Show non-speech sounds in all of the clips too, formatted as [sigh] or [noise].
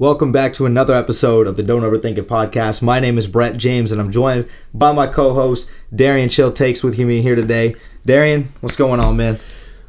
Welcome back to another episode of the Don't Overthink It podcast. My name is Brett James, and I'm joined by my co-host Darian Chill Takes with me here today. Darian, what's going on, man?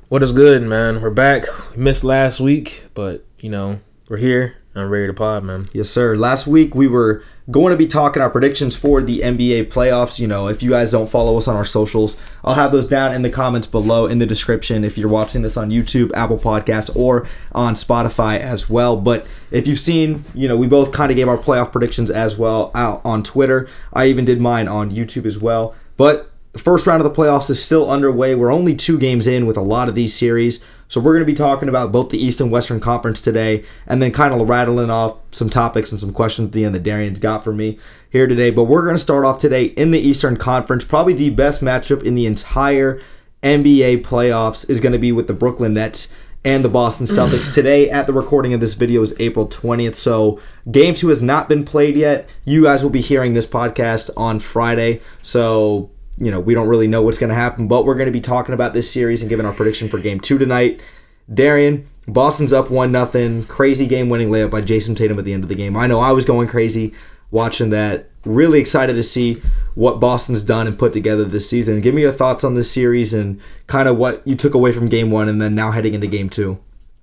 What is good, man? We're back. We missed last week, but you know we're here. I'm ready to pod, man. Yes, sir. Last week we were going to be talking our predictions for the NBA playoffs. You know, if you guys don't follow us on our socials, I'll have those down in the comments below in the description if you're watching this on YouTube, Apple Podcasts, or on Spotify as well. But if you've seen, you know, we both kind of gave our playoff predictions as well out on Twitter. I even did mine on YouTube as well. But the first round of the playoffs is still underway. We're only two games in with a lot of these series. So we're going to be talking about both the East and Western Conference today, and then kind of rattling off some topics and some questions at the end that Darian's got for me here today. But we're going to start off today in the Eastern Conference. Probably the best matchup in the entire NBA playoffs is going to be with the Brooklyn Nets and the Boston mm. Celtics. Today, at the recording of this video, is April 20th. So, game two has not been played yet. You guys will be hearing this podcast on Friday. So, you know, we don't really know what's going to happen, but we're going to be talking about this series and giving our prediction for game two tonight. Darian, Boston's up 1 nothing. Crazy game winning layup by Jayson Tatum at the end of the game. I know I was going crazy watching that. Really excited to see what Boston's done and put together this season. Give me your thoughts on this series and kind of what you took away from game one and then now heading into game two.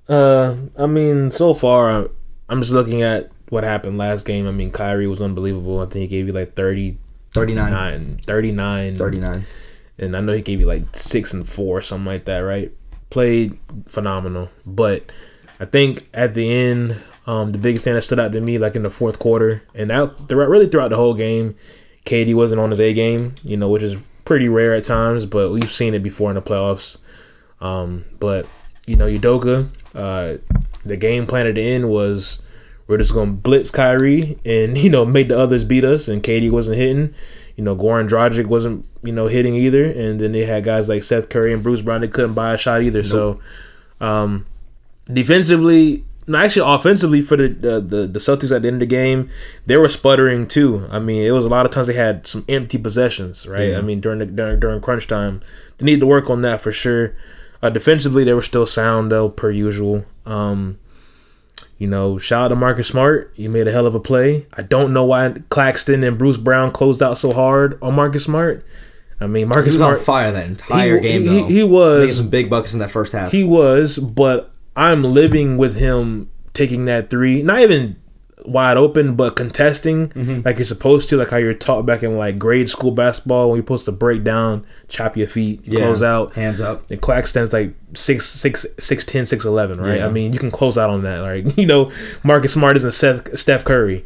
Uh, I mean, so far, I'm just looking at what happened last game. I mean, Kyrie was unbelievable. I think he gave you like 30, 39. 39. 39. And I know he gave you like six and four, something like that, right? Played phenomenal. But I think at the end, um, the biggest thing that stood out to me, like in the fourth quarter, and that throughout, really throughout the whole game, KD wasn't on his A game, you know, which is pretty rare at times, but we've seen it before in the playoffs. Um, but you know, Udoka, uh, the game plan at the end was we're just gonna blitz Kyrie and [laughs] you know make the others beat us. And KD wasn't hitting. You know, Goran Dragic wasn't you know hitting either. And then they had guys like Seth Curry and Bruce Brown. They couldn't buy a shot either. Nope. So, um, defensively, no, actually offensively for the, the, the the Celtics at the end of the game, they were sputtering too. I mean, it was a lot of times they had some empty possessions, right? Yeah. I mean, during the during, during crunch time, they need to work on that for sure. Uh, defensively, they were still sound though, per usual. Um, you know, shout out to Marcus Smart. He made a hell of a play. I don't know why Claxton and Bruce Brown closed out so hard on Marcus Smart. I mean, Marcus he was Smart on fire that entire he, game. He, though. he was making some big buckets in that first half. He was, but I'm living with him taking that three. Not even wide open, but contesting mm-hmm. like you're supposed to, like how you're taught back in like grade school basketball when you're supposed to break down, chop your feet, yeah. close out, hands up. And Claxton's like six six six ten, six eleven, right? Yeah. I mean, you can close out on that. Like [laughs] you know, Marcus Smart isn't Seth, Steph Curry,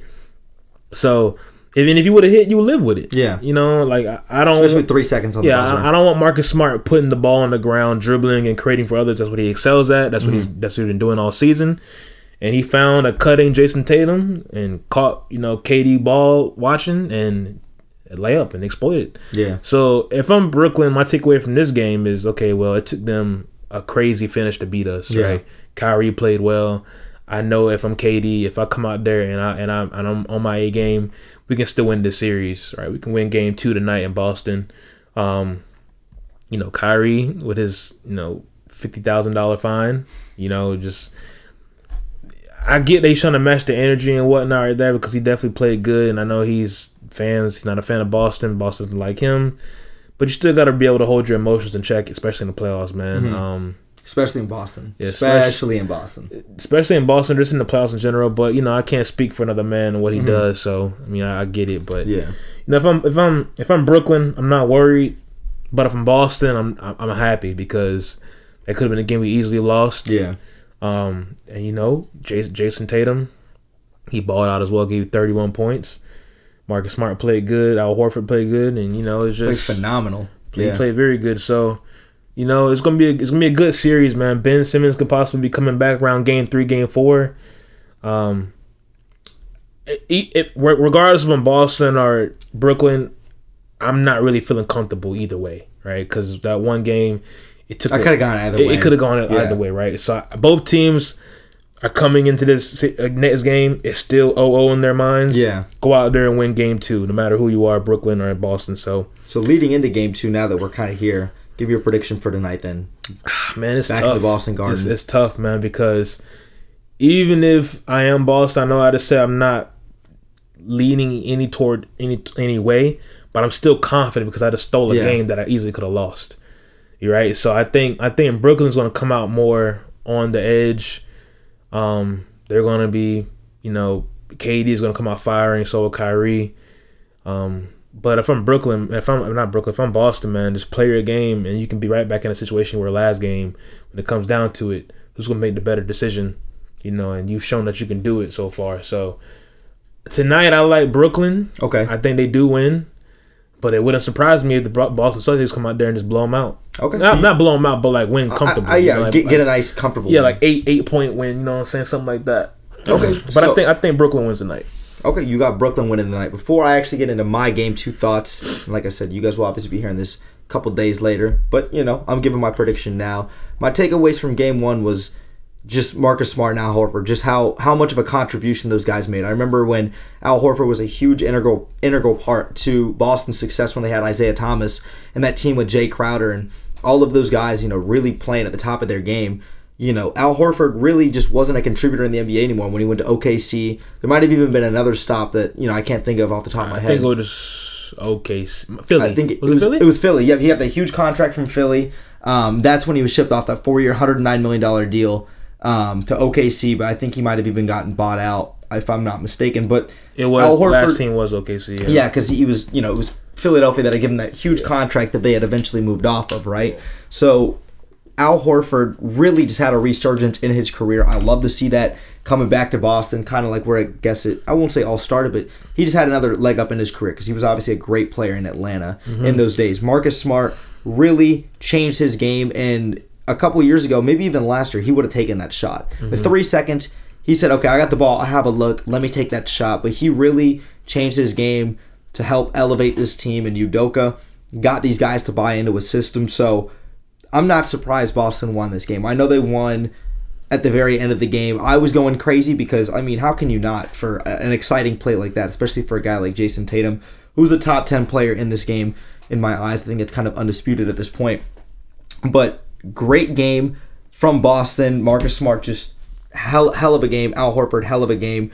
so. Even if you would have hit, you would live with it. Yeah, you know, like I, I don't. Especially with three seconds on. Yeah, I, I, don't want Marcus Smart putting the ball on the ground, dribbling and creating for others. That's what he excels at. That's mm-hmm. what he's. That's what he's been doing all season and he found a cutting Jayson Tatum and caught you know KD ball watching and lay up and exploited. Yeah. So if I'm Brooklyn, my takeaway from this game is okay. Well, it took them a crazy finish to beat us. Yeah. Right. Kyrie played well. I know if I'm KD, if I come out there and I and I'm and I'm on my A game, we can still win this series. Right. We can win game two tonight in Boston. Um, you know, Kyrie with his you know fifty thousand dollar fine. You know, just I get they trying to match the energy and whatnot right there because he definitely played good, and I know he's fans. He's not a fan of Boston. Boston doesn't like him, but you still got to be able to hold your emotions in check, especially in the playoffs, man. Mm-hmm. Um, especially in Boston. Yeah, especially, especially, in Boston. Especially in Boston, just in the playoffs in general. But you know, I can't speak for another man and what he mm-hmm. does. So I mean, I, I, get it, but yeah, you know, if I'm if I'm if I'm Brooklyn, I'm not worried. But if I'm Boston, I'm I'm happy because it could have been a game we easily lost. Yeah. Um, and you know, Jayson, Jayson Tatum, he balled out as well, gave you 31 points. Marcus Smart played good. Al Horford played good, and you know, it's just played phenomenal. He yeah. played very good. So, you know, it's gonna be a, it's gonna be a good series, man. Ben Simmons could possibly be coming back around game three, game four. Um, it, it, regardless of in Boston or Brooklyn, I'm not really feeling comfortable either way, right? Because that one game it took. I could have gone either it, way. It could have gone yeah. either way, right? So both teams are coming into this uh, next game. It's still 0-0 in their minds. Yeah, go out there and win game two, no matter who you are, Brooklyn or in Boston. So, so leading into game two, now that we're kind of here, give your prediction for tonight. Then, man, it's back tough. to the Boston Garden. It's, it's tough, man, because even if I am Boston, I know I just said I'm not leaning any toward any any way, but I'm still confident because I just stole a Yeah. game that I easily could have lost. You're right. So I think I think Brooklyn's going to come out more on the edge. Um, they're going to be, you know, KD is going to come out firing. So will Kyrie. Um, but if I'm Brooklyn, if I'm not Brooklyn, if I'm Boston, man, just play your game, and you can be right back in a situation where last game, when it comes down to it, who's going to make the better decision, you know? And you've shown that you can do it so far. So tonight, I like Brooklyn. Okay. I think they do win, but it wouldn't surprise me if the Boston Celtics come out there and just blow them out. Okay. Not, so you- not blow them out, but like win comfortably. I, I, you yeah, know, like- get, get a nice comfortable. yeah, win. like eight eight point win. You know what I'm saying? Something like that. Okay, but so- I think I think Brooklyn wins tonight. Okay, you got Brooklyn winning tonight. Before I actually get into my game two thoughts, like I said, you guys will obviously be hearing this a couple days later. But you know, I'm giving my prediction now. My takeaways from game one was just Marcus Smart and Al Horford, just how how much of a contribution those guys made. I remember when Al Horford was a huge integral integral part to Boston's success when they had Isaiah Thomas and that team with Jae Crowder and all of those guys, you know, really playing at the top of their game. You know, Al Horford really just wasn't a contributor in the NBA anymore when he went to OKC. There might have even been another stop that, you know, I can't think of off the top of my I head. think it was okay. Philly. I think it was, was, Philly? it was Philly. Yeah, he had that huge contract from Philly. Um, that's when he was shipped off that four-year, hundred nine million dollar deal um, to OKC. But I think he might have even gotten bought out, if I'm not mistaken. But it was Al Horford- last team was OKC. Yeah. yeah, because he was, you know, it was Philadelphia that had given that huge contract that they had eventually moved off of, right? So Al Horford really just had a resurgence in his career. I love to see that coming back to Boston, kind of like where I guess it, I won't say all started, but he just had another leg up in his career because he was obviously a great player in Atlanta in those days. Marcus Smart really changed his game, and a couple years ago, maybe even last year, he would have taken that shot. The mm-hmm. three seconds, he said, okay, I got the ball, I have a look, let me take that shot. But he really changed his game to help elevate this team, and Udoka got these guys to buy into his system. So I'm not surprised Boston won this game. I know they won at the very end of the game. I was going crazy because I mean, how can you not for an exciting play like that, especially for a guy like Jayson Tatum, who's a top 10 player in this game in my eyes. I think it's kind of undisputed at this point. But great game from Boston. Marcus Smart just hell hell of a game. Al Horford hell of a game.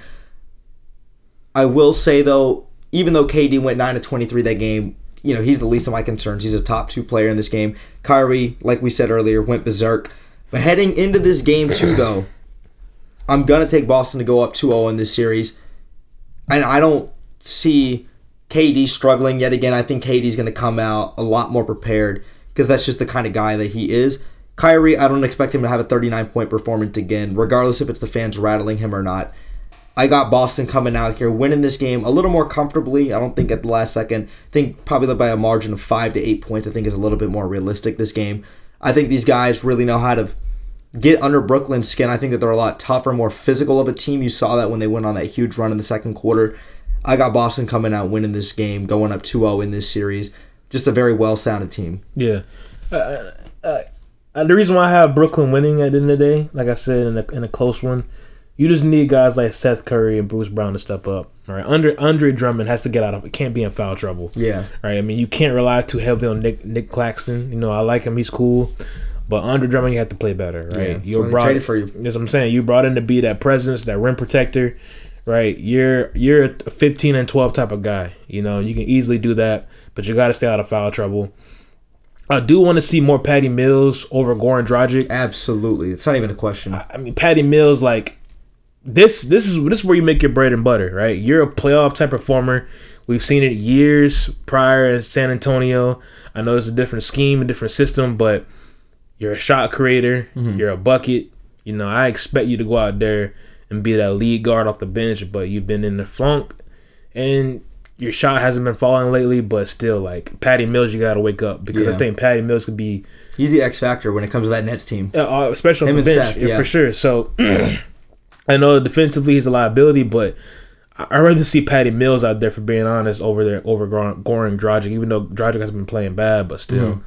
I will say though, even though KD went nine to twenty three that game, you know he's the least of my concerns. He's a top two player in this game. Kyrie, like we said earlier, went berserk. But heading into this game too though, [clears throat] I'm gonna take Boston to go up 2-0 in this series, and I don't see KD struggling yet again. I think KD's gonna come out a lot more prepared because that's just the kind of guy that he is. Kyrie, I don't expect him to have a 39 point performance again, regardless if it's the fans rattling him or not. I got Boston coming out here, winning this game a little more comfortably. I don't think at the last second. I think probably by a margin of five to eight points. I think is a little bit more realistic this game. I think these guys really know how to get under Brooklyn's skin. I think that they're a lot tougher, more physical of a team. You saw that when they went on that huge run in the second quarter. I got Boston coming out winning this game, going up 2-0 in this series. Just a very well-sounded team. Yeah. Uh, uh, uh, the reason why I have Brooklyn winning at the end of the day, like I said, in a, in a close one, you just need guys like Seth Curry and Bruce Brown to step up. Right, Andre Andre Drummond has to get out of it. Can't be in foul trouble. Yeah. Right. I mean, you can't rely too heavily on Nick Nick Claxton. You know, I like him. He's cool. But Andre Drummond, you have to play better, right? Yeah, you so traded for you. That's what I'm saying. You brought in to be that presence, that rim protector, right? You're you're a 15 and 12 type of guy. You know, you can easily do that, but you got to stay out of foul trouble. I do want to see more Patty Mills over Goran Dragic. Absolutely. It's not even a question. I mean, Patty Mills, like this, this is this is where you make your bread and butter, right? You're a playoff type performer. We've seen it years prior in San Antonio. I know it's a different scheme, a different system, but you're a shot creator. Mm-hmm. You're a bucket. You know, I expect you to go out there and be that lead guard off the bench, but you've been in the flunk, and your shot hasn't been falling lately. But still, like Patty Mills, you got to wake up because Yeah. I think Patty Mills could be He's the X factor when it comes to that Nets team. uh, especially on the bench, Seth, yeah, for sure. So [clears throat] I know defensively he's a liability, but I- I'd rather see Patty Mills out there for being honest over there over Goran Goran Dragic, even though Dragic has been playing bad, but still. Mm-hmm.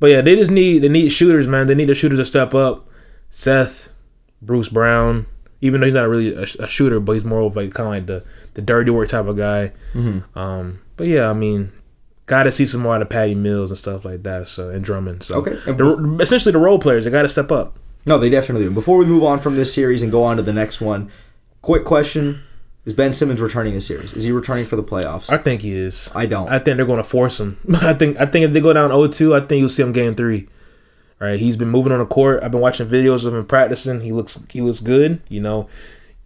But yeah, they just need they need shooters, man. They need the shooters to step up. Seth, Bruce Brown, even though he's not really a, a shooter, but he's more of like kind of like the the dirty work type of guy. Mm-hmm. Um, but yeah, I mean, got to see some more out of Patty Mills and stuff like that. So and Drummond. So okay, the, essentially the role players they got to step up. No, they definitely do. Before we move on from this series and go on to the next one, quick question. Is Ben Simmons returning this series? Is he returning for the playoffs? I think he is. I don't. I think they're going to force him. [laughs] I think I think if they go down 0-2, I think you'll see him game 3 right, he's been moving on the court. I've been watching videos of him practicing. He looks he looks good. You know,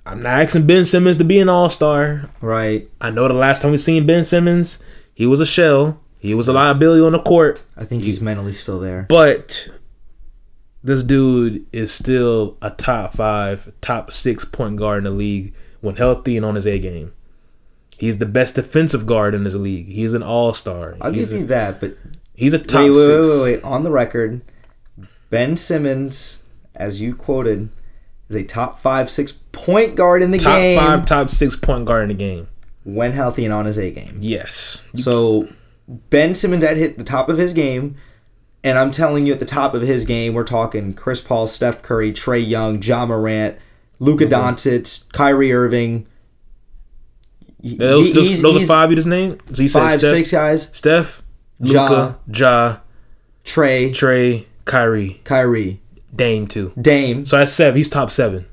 I'm not asking Ben Simmons to be an all star. right. I know the last time we seen Ben Simmons, he was a shell. He was a liability on the court. I think he's mentally still there. But this dude is still a top five, top six point guard in the league when healthy and on his A game. He's the best defensive guard in this league. He's an all star. I'll He's, give a- you that, but he's a top wait, wait, six. wait, wait, wait. On the record, Ben Simmons, as you quoted, is a top five, six point guard in the Top game five, top six point guard in the game. when healthy and on his A game. Yes. So Ben Simmons had hit the top of his game, and I'm telling you, at the top of his game, we're talking Chris Paul, Steph Curry, Trae Young, Ja Morant, Luka mm-hmm. Doncic, Kyrie Irving. He- Those, those, those are five you just named? So you said five, Steph, six guys. Steph, Ja. Ja, Trey, Trey, Kyrie, Kyrie, Dame too. Dame. So that's seven. He's top seven.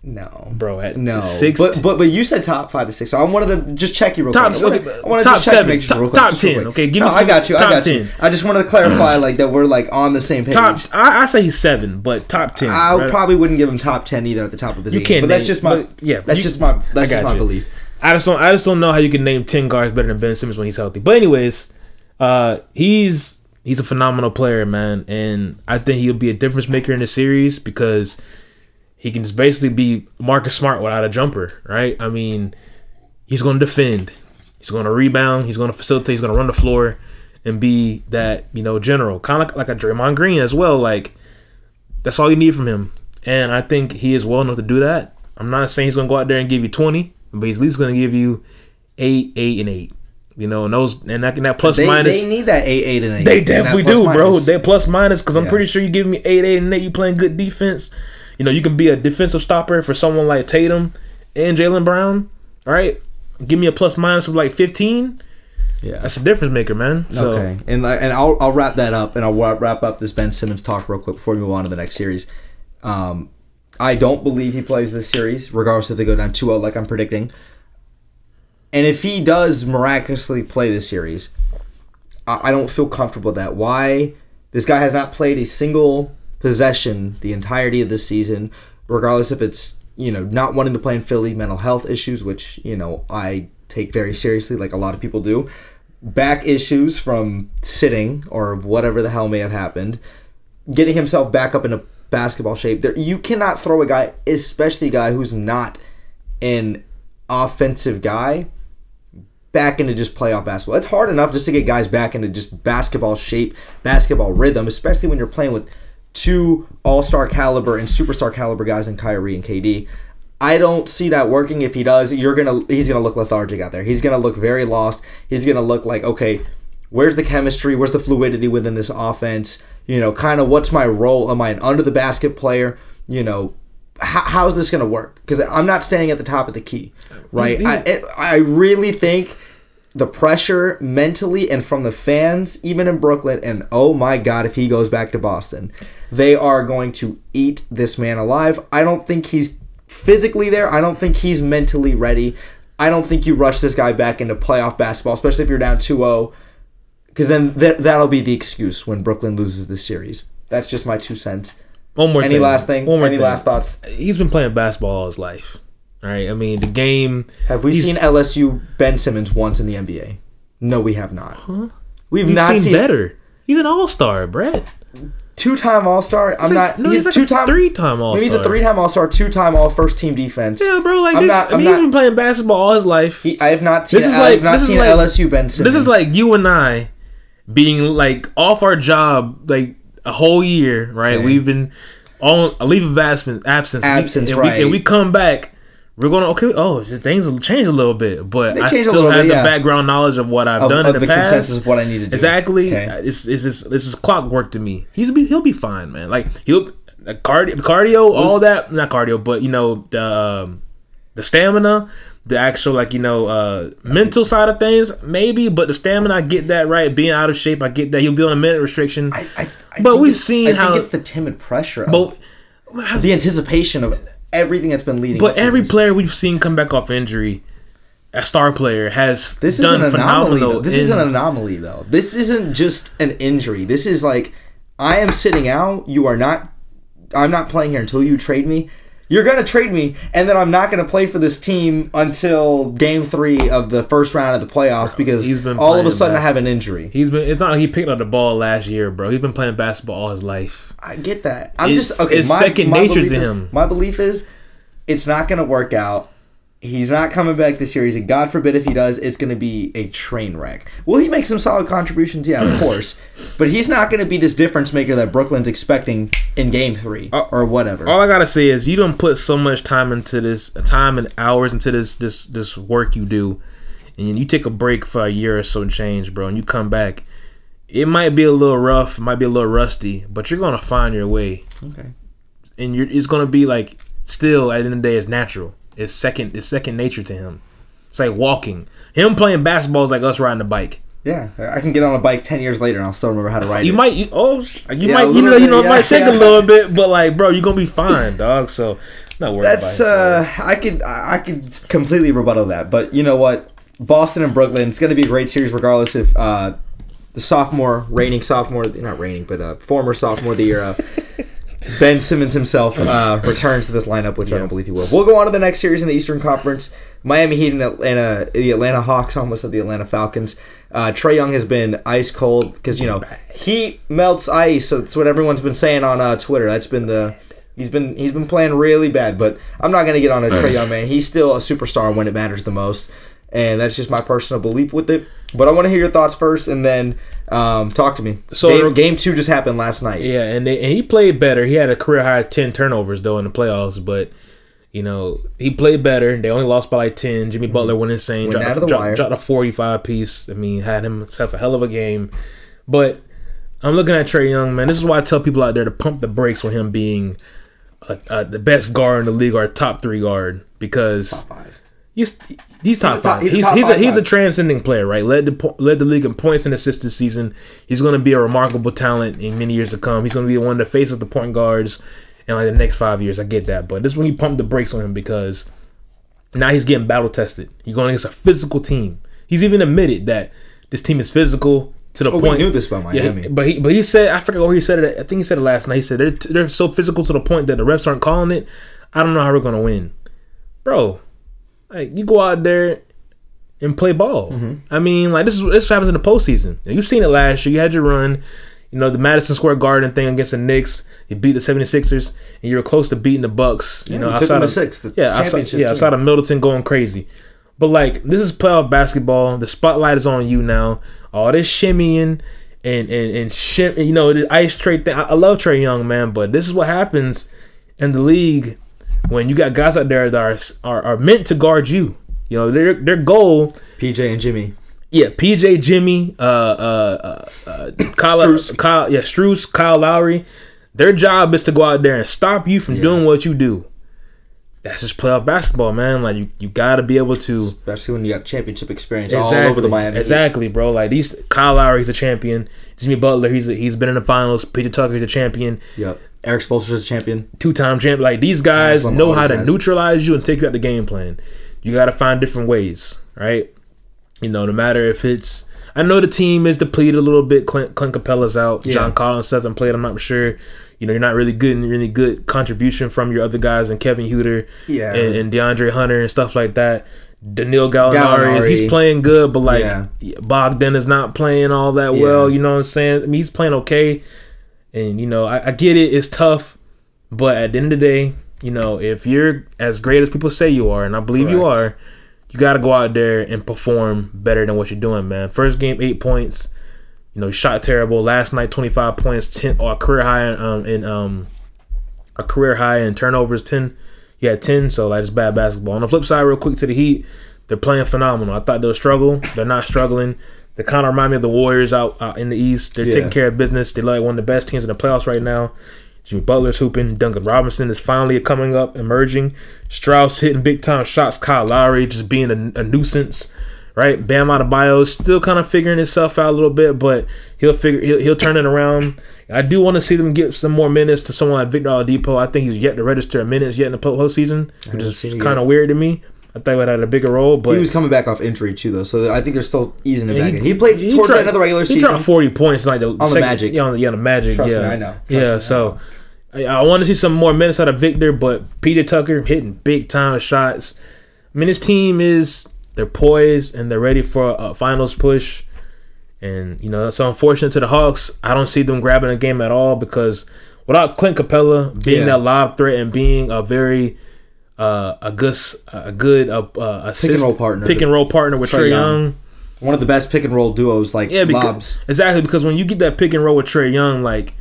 No, Bro, at no. six but but but you said top five to six. So I wanted to just check you real Top- quick. I wanted, okay, I wanted top to check seven, make sure top- real quick, top 10, quick. okay, give me no, some- I got you. I got you. 10. I just wanted to clarify [clears throat] like that we're like on the same page. top I, I say he's seven, but top ten. I right? probably wouldn't give him top ten either at the top of his You game. can't but that's just my but, yeah, That's you- just my that's I just my you. belief. I just don't I just don't know how you can name ten guards better than Ben Simmons when he's healthy. But anyways, uh he's he's a phenomenal player, man, and I think he'll be a difference maker in the series because he can just basically be Marcus Smart without a jumper, right? I mean, he's going to defend, he's going to rebound, he's going to facilitate, he's going to run the floor, and be that you know general, kind of like, a Draymond Green as well. Like that's all you need from him, and I think he is well enough to do that. I'm not saying he's going to go out there and give you 20, but he's at least going to give you eight, eight, and eight. You know, and those and that, and that plus They, minus. they need that eight eight and eight. They definitely do, bro. They plus minus because I'm Yeah. pretty sure you give me eight, eight, and eight. You playing good defense. You know, you can be a defensive stopper for someone like Tatum and Jaylen Brown. All right, give me a plus minus of like 15. yeah. That's a difference maker, man. So okay, and and I'll I'll wrap that up, and I'll wrap wrap up this Ben Simmons talk real quick before we move on to the next series. Um, I don't believe he plays this series, regardless if they go down 2-0 like I'm predicting. And if he does miraculously play this series, I, I don't feel comfortable that. Why? This guy has not played a single possession the entirety of this season, regardless if it's you know not wanting to play in Philly, mental health issues, which you know I take very seriously, like a lot of people do. Back issues from sitting or whatever the hell may have happened, getting himself back up into basketball shape. There, you cannot throw a guy, especially a guy who's not an offensive guy, back into just playoff basketball. It's hard enough just to get guys back into just basketball shape, basketball rhythm, especially when you're playing with two all-star caliber and superstar caliber guys in Kyrie and KD. I don't see that working. If he does, you're gonna he's gonna look lethargic out there. He's gonna look very lost. He's gonna look like okay, where's the chemistry? Where's the fluidity within this offense? You know, kind of what's my role? Am I an under the basket player? You know, how, how's this going to work? Because I'm not standing at the top of the key, right? I, it- I really think the pressure mentally and from the fans, even in Brooklyn, and oh my God, if he goes back to Boston, they are going to eat this man alive. I don't think he's physically there. I don't think he's mentally ready. I don't think you rush this guy back into playoff basketball, especially if you're down 2 0 because then th- that'll be the excuse when Brooklyn loses this series. That's just my two cents. One more Any thing. last thing? One more Any thing. last thoughts? He's been playing basketball all his life. Right. I mean, the game. Have we seen LSU Ben Simmons once in the NBA? No, we have not. Huh? We've You've not seen, seen, better. He's an all star, Brett. two-time All-Star. I'm like- not. no, he's, he's like two-time. a three-time all Maybe star. he's a three-time All-Star, two-time All-First Team defense. Yeah, bro. Like I'm this. not- I mean, not- he's been playing basketball all his life. He, I have not seen. This is I like- have not this is seen like- LSU Ben Simmons. This is like you and I being like off our job like a whole year, right? We've been on a leave of absence, absence, Absence, and we, right. and we come back. We're gonna okay. Oh, things will change a little bit, but I still have bit, the yeah. background knowledge of what I've of, done of in the the, past. consensus of what I need to do. Exactly. Okay. It's, it's, it's, this is clockwork to me. He's be, he'll be fine, man. Like he'll cardio, cardio, all that. Not cardio, but you know the um, the stamina, The actual like you know uh mental side of things maybe, but the stamina I get that right. Being out of shape, I get that he'll be on a minute restriction. I, I, I But we've seen I how- think it's the timid pressure of the anticipation of everything that's been leading. but every player we've seen come back off injury, a star player has This is done an anomaly. Though. This in- is an anomaly, though. This isn't just an injury. This is like I am sitting out. You are not. I'm not playing here until you trade me. You're gonna trade me, and then I'm not gonna play for this team until Game Three of the first round of the playoffs because he's been all of a sudden I have an injury. He's been. It's not like he picked up the ball last year, bro. He's been playing basketball all his life. I get that. I'm It's- just okay. it's second nature belief to is- him. My belief is it's not gonna work out. He's not coming back this series, and God forbid if he does, it's going to be a train wreck. Will he make some solid contributions? Yeah, of [clears throat] course. But he's not going to be this difference maker that Brooklyn's expecting in Game Three Uh, or whatever. All I gotta say is you don't put so much time into this, time and hours into this this this work you do, and you take a break for a year or so and change, bro, and you come back. It might be a little rough, it might be a little rusty, but you're gonna find your way, okay. and you're it's gonna be like still at the end of the day, it's natural. It's second, it's second nature to him. It's like walking. Him playing basketball is like us riding a bike. Yeah, I can get on a bike ten years later and I'll still remember how to ride You it. might, you, oh, you Yeah, might, you know, you bit, know, it yeah, might shake yeah. a [laughs] little bit, but like, bro, you're gonna be fine, dog. So, not worried That's about uh, I could I could completely rebuttal that, but you know what? Boston and Brooklyn, it's going to be a great series regardless if uh, the sophomore, reigning sophomore, not reigning, but uh, former sophomore of the year, uh, [laughs] Ben Simmons himself uh, returns to this lineup, which I don't believe he will. We'll go on to the next series in the Eastern Conference. Miami Heat and Atlanta, the Atlanta Hawks, almost of the Atlanta Falcons. Uh, Trae Young has been ice cold because you know heat melts ice. So that's what everyone's been saying on uh, Twitter. That's been the he's been he's been playing really bad. But I'm not gonna get on a Trae Young man. He's still a superstar when it matters the most, and that's just my personal belief with it. But I want to hear your thoughts first, and then um, talk to me. So- game, game two just happened last night. Yeah, and, they, and he played better. He had a career high ten turnovers though in the playoffs, but you know he played better. They only lost by like ten. Jimmy mm-hmm. Butler went insane, Went dropped, out a, of the dropped, wire. dropped a forty-five piece. I mean, had himself a hell of a game. But I'm looking at Trae Young, man. This is why I tell people out there to pump the brakes on him being a, a, the best guard in the league or top three guard because Five. He's he's top He's five. he's a He's top he's a, five he's a transcending player, right? Led the led the league in points and assists this season. He's going to be a remarkable talent in many years to come. He's going to be one of the face of the point guards in like the next five years. I get that, but this is when you pump the brakes on him because now he's getting battle tested. He's going against a physical team. He's even admitted that this team is physical to the Oh, we point. knew this about Yeah, Miami. but he but he said I forget where he said it. I think he said it last night. He said they're they're so physical to the point that the refs aren't calling it. I don't know how we're gonna win, bro. Like you go out there and play ball. Mm-hmm. I mean, like this is this happens in the postseason. You've seen it last year. You had your run. You know the Madison Square Garden thing against the Knicks. You beat the 76ers, and you were close to beating the Bucks. You Yeah, know you outside of six, the yeah, outside, yeah, outside of Middleton going crazy. But like this is playoff basketball. The spotlight is on you now. All this shimmying and and and shim, you know the ice trade thing. I, I love Trae Young, man, but this is what happens in the league when you got guys out there that are are, are meant to guard you. You know their their goal. PJ and Jimmy. Yeah, PJ, Jimmy, uh, uh, uh, uh Kyle, Strus. Kyle, yeah, Strus, Kyle Lowry. Their job is to go out there and stop you from doing what you do. That's just playoff basketball, man. Like you, you got to be able to Especially when you got championship experience all over the Miami. Exactly, bro. Like these, Kyle Lowry, he's a champion. Jimmy Butler, he's a, he's been in the finals. PJ Tucker, he's a champion, Yep. Erik Spoelstra's a champion. two time champ. Like these guys Haslem know how to has. neutralize you and take you out the game plan. You got to find different ways, right? You know, no matter if it's. I know the team is depleted a little bit. Clint, Clint Capela's out. Yeah. John Collins hasn't played. I'm not sure. You know, you're not really good and really good contribution from your other guys and Kevin Huerter Yeah. and, and DeAndre Hunter and stuff like that. Danilo Gallinari, Gallinari. he's playing good, but like Yeah. Bogdan is not playing all that Yeah. well. You know what I'm saying? I mean, he's playing okay, and you know I, I get it. It's tough, but at the end of the day, you know if you're as great as people say you are, and I believe you are, you got to go out there and perform better than what you're doing, man. First game, eight points. You know, shot terrible. Last night, 25 points, 10 or a career high in, um, in um a career high in turnovers, 10. He had 10, so like it's bad basketball. On the flip side, real quick to the Heat, they're playing phenomenal. I thought they'll struggle. They're not struggling. They kind of remind me of the Warriors out, out in the East. They're Yeah. taking care of business. They're like one of the best teams in the playoffs right now. Jimmy Butler's hooping. Duncan Robinson is finally coming up, emerging. Strus hitting big time shots. Kyle Lowry just being a, a nuisance, right? Bam Adebayo still kind of figuring himself out a little bit, but he'll figure he'll, he'll turn it around. I do want to see them get some more minutes to someone like Victor Oladipo. I think he's yet to register minutes yet in the postseason, which is kind of weird to me. I thought he would have had a bigger role, but he was coming back off injury too, though. So I think they're still easing it back in. He played he towards tried, the end of the regular he season. dropped forty points like the, On the Magic. Yeah, on the, yeah, on the Magic. Trust yeah, me, I know. Trust yeah, me, so I, I want to see some more minutes out of Victor, but PJ Tucker hitting big time shots. I mean, his team is they're poised and they're ready for a finals push. And you know that's unfortunate to the Hawks. I don't see them grabbing a game at all because without Clint Capela being Yeah. that live threat and being a very uh, a good a good uh, uh, assist, roll partner. pick and roll partner with Trae Trey Young. Young. One of the best pick and roll duos, like Yeah, because, lobs. exactly because when you get that pick and roll with Trae Young, like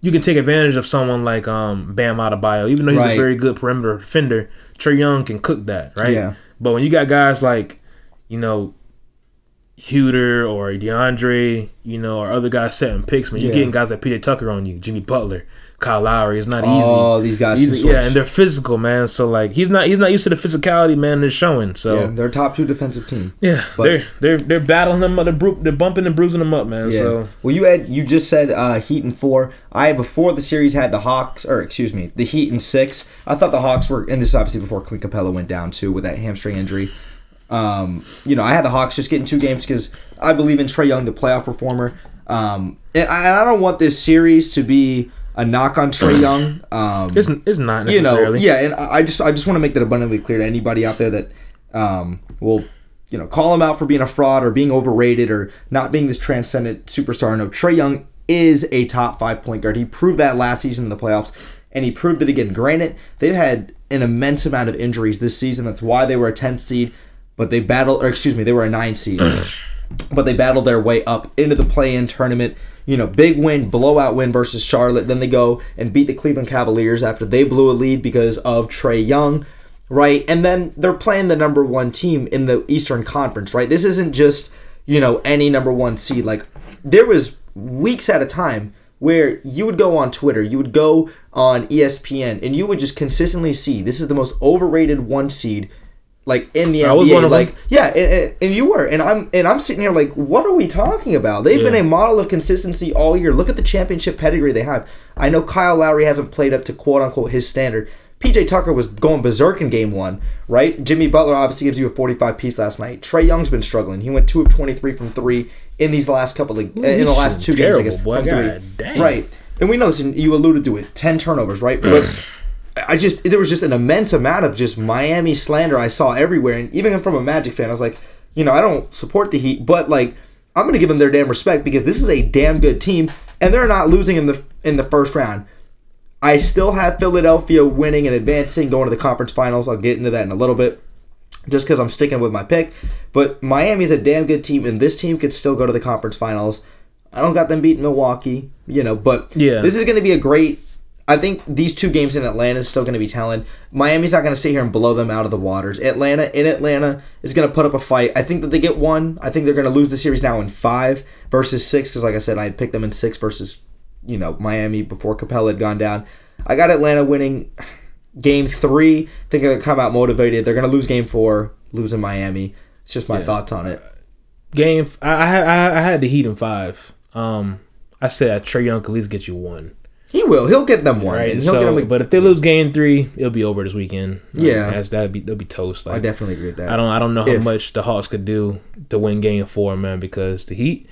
you can take advantage of someone like um Bam Adebayo, even though he's Right. a very good perimeter defender. Trae Young can cook that, right? Yeah. But when you got guys like, you know, Huerter or DeAndre, you know, or other guys setting picks, man, you're Yeah. getting guys like PJ Tucker on you, Jimmy Butler, Kyle Lowry. It's not easy. Oh, these guys Easy- yeah, and they're physical, man. So like he's not he's not used to the physicality, man. They're showing. So Yeah, they're top two defensive team. yeah, But- they're they're they're battling them. They're, bru- they're bumping and bruising them up, man. Yeah. So Well, you had you just said uh, Heat and four. I before the series had the Hawks, or excuse me, the Heat and six. I thought the Hawks were, and this is obviously before Clint Capela went down too with that hamstring injury. Um, you know, I had the Hawks just getting two games because I believe in Trae Young, the playoff performer. Um, and I, and I don't want this series to be a knock on Trae Young. Um, it's it's not you know, necessarily. yeah, and I I just I just want to make that abundantly clear to anybody out there that um, will you know call him out for being a fraud or being overrated or not being this transcendent superstar. No, Trae Young is a top five point guard. He proved that last season in the playoffs, and he proved it again. Granted, they've had an immense amount of injuries this season. That's why they were a 10th seed, but they battled, or excuse me, they were a 9 seed. but they battled their way up into the play-in tournament. You know, big win, blowout win versus Charlotte. Then they go and beat the Cleveland Cavaliers after they blew a lead because of Trae Young, right? And then they're playing the number one team in the Eastern Conference, right? This isn't just you know any number one seed. Like there was weeks at a time where you would go on Twitter, you would go on ESPN, and you would just consistently see this is the most overrated one seed like in the I was NBA. one of them. like yeah, and, and, you were, and I'm and I'm sitting here like, what are we talking about? They've been a model of consistency all year. Look at the championship pedigree they have. I know Kyle Lowry hasn't played up to quote unquote his standard. PJ Tucker was going berserk in game one, right? Jimmy Butler obviously gives you a 45 piece last night. Trae Young's been struggling. He went two of 23 from three in these last couple of in the last two terrible, games, I guess. boy. from God three. dang. Right. And we know this, and you alluded to it 10 turnovers, right? But [clears throat] I just there was just an immense amount of just Miami slander I saw everywhere, and even from a Magic fan, I was like, you know, I don't support the Heat, but like I'm gonna give them their damn respect because this is a damn good team, and they're not losing in the in the first round. I still have Philadelphia winning and advancing, going to the conference finals. I'll get into that in a little bit, just because I'm sticking with my pick. But Miami's a damn good team, and this team could still go to the conference finals. I don't got them beating Milwaukee, you know, but Yeah. this is going to be a great. I think these two games in Atlanta is still going to be telling. Miami's not going to sit here and blow them out of the waters. Atlanta in Atlanta is going to put up a fight. I think that they get one. I think they're going to lose the series now in five versus six because, like I said, I had picked them in six versus you know Miami before Capela had gone down. I got Atlanta winning game three. I think they're going to come out motivated. They're going to lose game four, losing Miami. It's just my thoughts on it. game. I I, had- I, I had the Heat in five. Um, I said Trae Young could at least get you one, He will. He'll get them one. right? He'll So, get them. A, but if they lose game three, it'll be over this weekend. Like, Yeah. that's, that'd be that'd be toast. Like, I definitely agree with that. I don't I don't know how If- much the Hawks could do to win game four, man, because the Heat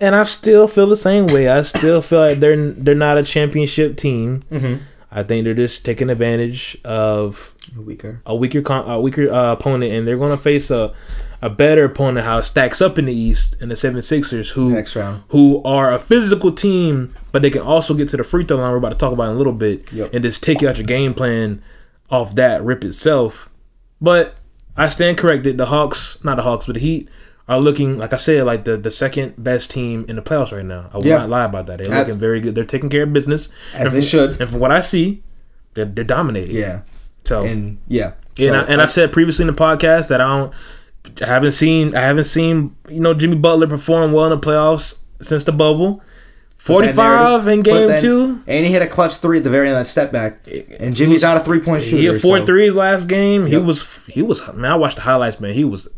and I still feel the same way. I still feel like they're they're not a championship team. Mm-hmm. I think they're just taking advantage of a weaker. a weaker con- a weaker uh, opponent and they're going to face a a better opponent how it stacks up in the East and the 76ers who Next round. who are a physical team but they can also get to the free throw line we're about to talk about in a little bit Yep. and just take you out your game plan off that rip itself but I stand corrected the Hawks not the Hawks but the Heat are looking like I said like the, the second best team in the playoffs right now I will Yeah. not lie about that they're looking very good they're taking care of business As and they from, should. and from what I see they're, they're dominating Yeah. so And yeah. and, I, and I've said previously in the podcast that I don't, I haven't seen, I haven't seen, you know, Jimmy Butler perform well in the playoffs since the bubble. Forty five in game two. and he hit a clutch three at the very end of that step back. And Jimmy's not a three point shooter. He had four so- threes last game. He was he was man. I watched the highlights, man. He was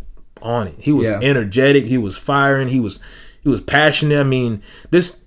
on it. He was Yeah. energetic. He was firing. He was he was passionate. I mean, this.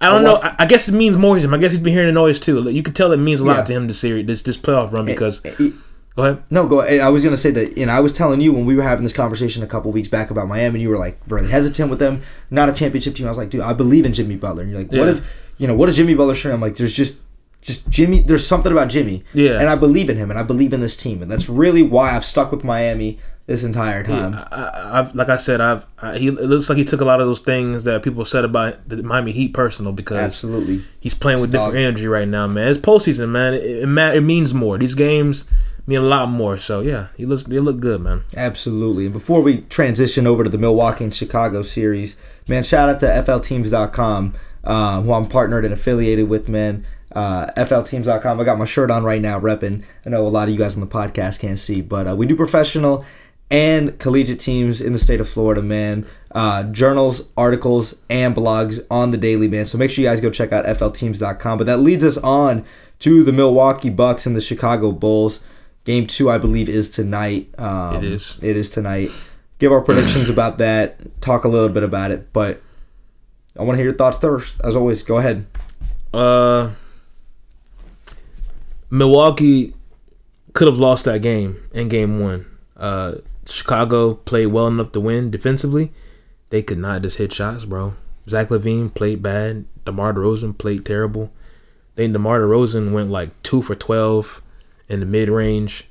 I don't I know. I, I guess it means more to him. I guess he's been hearing the noise too. You could tell it means a lot Yeah. to him this series, this this playoff run because. He- go ahead. No, go. I was gonna say that, and I was telling you when we were having this conversation a couple weeks back about Miami, and you were like really hesitant with them, not a championship team. I was like, dude, I believe in Jimmy Butler. And you're like, what Yeah. if, you know, what is Jimmy Butler showing? I'm like, there's just, just Jimmy. There's something about Jimmy. Yeah. And I believe in him, and I believe in this team, and that's really why I've stuck with Miami this entire time. I, I, I've, like I said, I've I, he it looks like he took a lot of those things that people said about the Miami Heat personal because Absolutely. he's playing with different energy right now, man. It's postseason, man. It, it, it means more. These games mean a lot more. So yeah, he looks he look good, man. Absolutely. And before we transition over to the Milwaukee and Chicago series, man, shout out to FLTeams.com, um, who I'm partnered and affiliated with, man. Uh, FLTeams.com. I got my shirt on right now, repping. I know a lot of you guys on the podcast can't see, but uh, we do professional and collegiate teams in the state of Florida, man. Uh, journals, articles, and blogs on the daily, man. So make sure you guys go check out FLTeams.com. But that leads us on to the Milwaukee Bucks and the Chicago Bulls. Game two, I believe, is tonight. Um, It is. It is tonight. Give our predictions about that. Talk a little bit about it, but I want to hear your thoughts first. As always, go ahead. Uh, Milwaukee could have lost that game in game one. Uh, Chicago played well enough to win defensively. They could not just hit shots, bro. Zach LaVine played bad. DeMar DeRozan played terrible. Then DeMar DeRozan went like two for twelve in the mid range,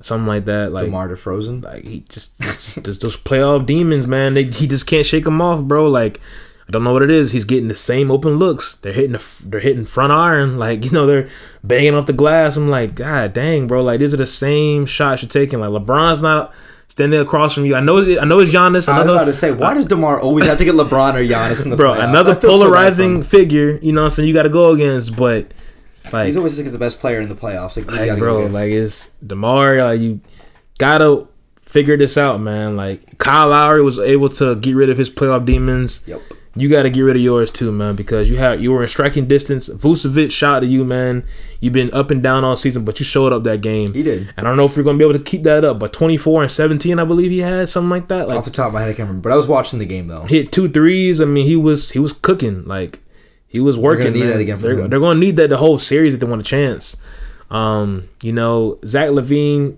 something like that. Like Demar Frozen. like he just, just those- playoff demons, man. They, he just can't shake them off, bro. Like I don't know what it is. He's getting the same open looks. They're hitting the, they're hitting front iron, [laughs] like you know they're banging off the glass. I'm like, God dang, bro. Like these are the same shots you're taking. Like LeBron's not standing across from you. I know I know it's Giannis. I was Another about to say, why does Demar always have to get LeBron or Giannis in the [laughs] bro, playoffs? another feel so polarizing figure. You know, what I'm saying you got to go against, but like He's always like the best player in the playoffs. Like, he's like, bro, like it's Demar. Like you gotta figure this out, man. Like Kyle Lowry was able to get rid of his playoff demons. Yep. You got to get rid of yours too, man, because you have you were in striking distance. Vucevic shot to you, man. You've been up and down all season, but you showed up that game. He did. And I don't know if you're gonna be able to keep that up. But 24 and 17, I believe he had something like that. Like Off the top of my head, I can't remember, but I was watching the game though. hit two threes. I mean, he was he was cooking. Like he was working. They're gonna need that again They're, they're going to need that the whole series if they want a chance. Um, you know, Zach LaVine.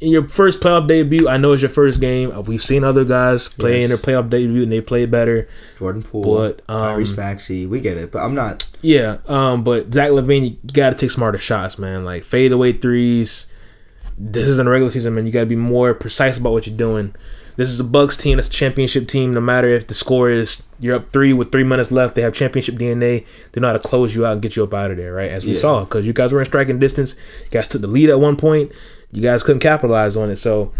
In your first playoff debut, I know it's your first game. Uh, We've seen other guys play in their Yes. playoff debut and they play better. Jordan Poole, But, um, Tyrese Maxey, we get it, but I'm not. Yeah, um, but Zach LaVine, you got to take smarter shots, man. Like fade away threes. This isn't a regular season, man. You got to be more precise about what you're doing. This is a Bucks team. That's a championship team. No matter if the score is you're up three with three minutes left, they have championship DNA. They know how to close you out and get you up out of there, right? As we Yeah. saw, because you guys were in striking distance. You guys took the lead at one point. You guys couldn't capitalize on it. So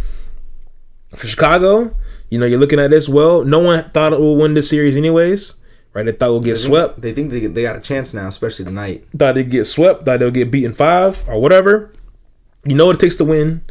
for Chicago, you know, you're looking at this. Well, no one thought it would win this series, anyways. Right? They thought we'll get swept They think they, they got a chance now, especially tonight. thought they'd get swept, thought they'll get beaten five or whatever. You know what it takes to win.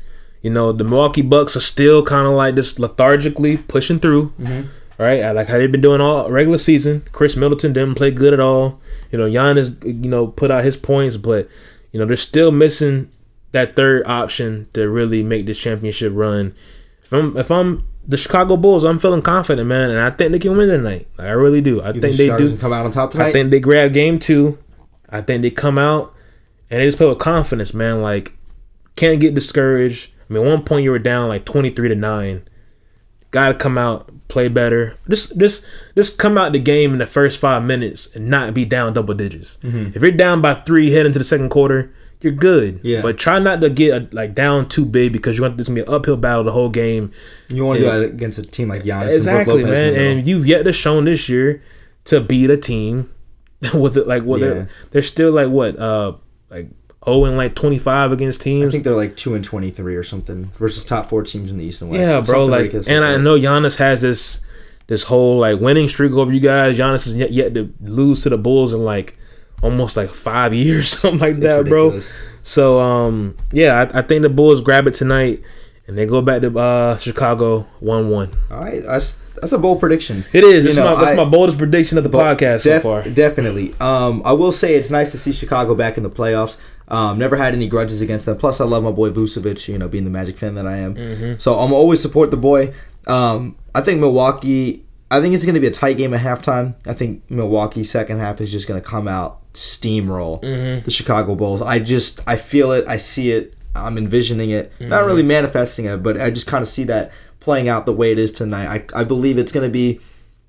You know, the Milwaukee Bucks are still kind of like just lethargically pushing through. Mm-hmm. Right? I like how they've been doing all regular season. Khris Middleton didn't play good at all. You know, Giannis, you know, put out his points, but, you know, they're still missing that third option to really make this championship run. If I'm, if I'm the Chicago Bulls, I'm feeling confident, man, and I think they can win tonight. Like, I really do. I You think they Chicago's do. come out on top tonight. I think they grab game two. I think they come out and they just play with confidence, man. Like, can't get discouraged. I mean, one point you were down like twenty three to nine. Got to come out, play better. Just, just, just come out the game in the first five minutes and not be down double digits. If you're down by three heading to the second quarter, you're good. Mm-hmm. Yeah. But try not to get uh, like down too big because you want this to be an uphill battle the whole game. you want to do that against a team like Giannis Exactly, and Lopez. man. And you've yet to shown this year to beat a team [laughs] with it like what Yeah. they're, they're still like what uh like oh and like twenty five against teams. I think they're like two and twenty three or something versus top four teams in the East and West. yeah, bro. Something Like, and like I know Giannis has this this whole like winning streak over you guys. Giannis is yet, yet to lose to the Bulls in like almost like five [laughs] years, something like It's that, bro. So um yeah, I, I think the Bulls grab it tonight and they go back to uh Chicago one one. All right, that's that's a bold prediction. It is. It's, know, my, that's I- my boldest prediction of the podcast Def- so far. Definitely. Um, I will say it's nice to see Chicago back in the playoffs. Um, never had any grudges against them. Plus, I love my boy Vucevic. You know, being the Magic fan that I am, Mm-hmm. so I'm always support the boy. Um, I think Milwaukee. I think it's going to be a tight game at halftime. I think Milwaukee second half is just going to come out steamroll Mm-hmm. the Chicago Bulls. I just I feel it. I see it. I'm envisioning it. Mm-hmm. Not really manifesting it, but I just kind of see that playing out the way it is tonight. I, I believe it's going to be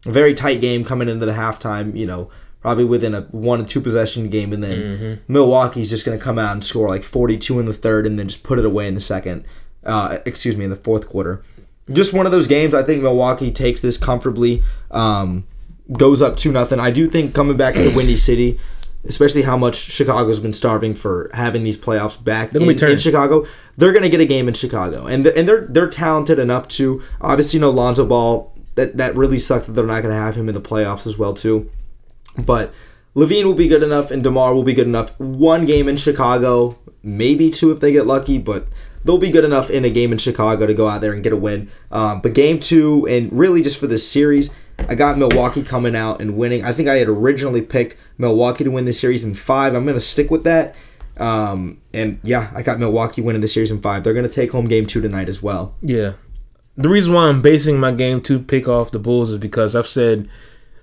a very tight game coming into the halftime. You know, probably within a one or two possession game, and then Mm-hmm. Milwaukee's just going to come out and score like 42 in the third, and then just put it away in the second. Uh, excuse me, in the fourth quarter. Just one of those games. I think Milwaukee takes this comfortably. Um, goes up two nothing. I do think coming back to the Windy [clears throat] City, especially how much Chicago's been starving for having these playoffs back in, gonna be turned. in Chicago, they're gonna get a game in Chicago, and th- and they're they're talented enough to obviously you know Lonzo Ball. That that really sucks that they're not gonna have him in the playoffs as well too, but. LaVine will be good enough, and Demar will be good enough. One game in Chicago, maybe two if they get lucky, but they'll be good enough in a game in Chicago to go out there and get a win. Um, but game two, and really just for this series, I got Milwaukee coming out and winning. I think I had originally picked Milwaukee to win the series in five. I'm going to stick with that. Um, and yeah, I got Milwaukee winning the series in five. They're going to take home game two tonight as well. Yeah. The reason why I'm basing my game two pick off the Bulls is because I've said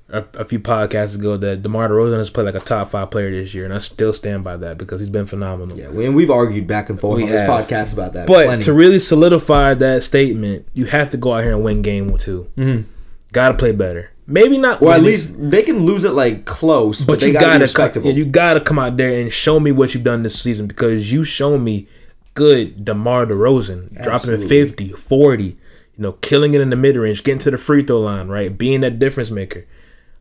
a, a few podcasts ago that DeMar DeRozan has played like a top five player this year, and I still stand by that because he's been phenomenal. Yeah, we, and we've argued back and forth We on this podcast about that. But Plenty. to really solidify that statement, you have to go out here and win game 2 Mm-hmm. Got to play better. Maybe not. or at it, least they can lose it like close, but, but you got to be gotta, respectable. yeah, you gotta come out there and show me what you've done this season because you show me good DeMar DeRozan dropping Absolutely. at 50, 40, you know, killing it in the mid range, getting to the free throw line, right, being that difference maker.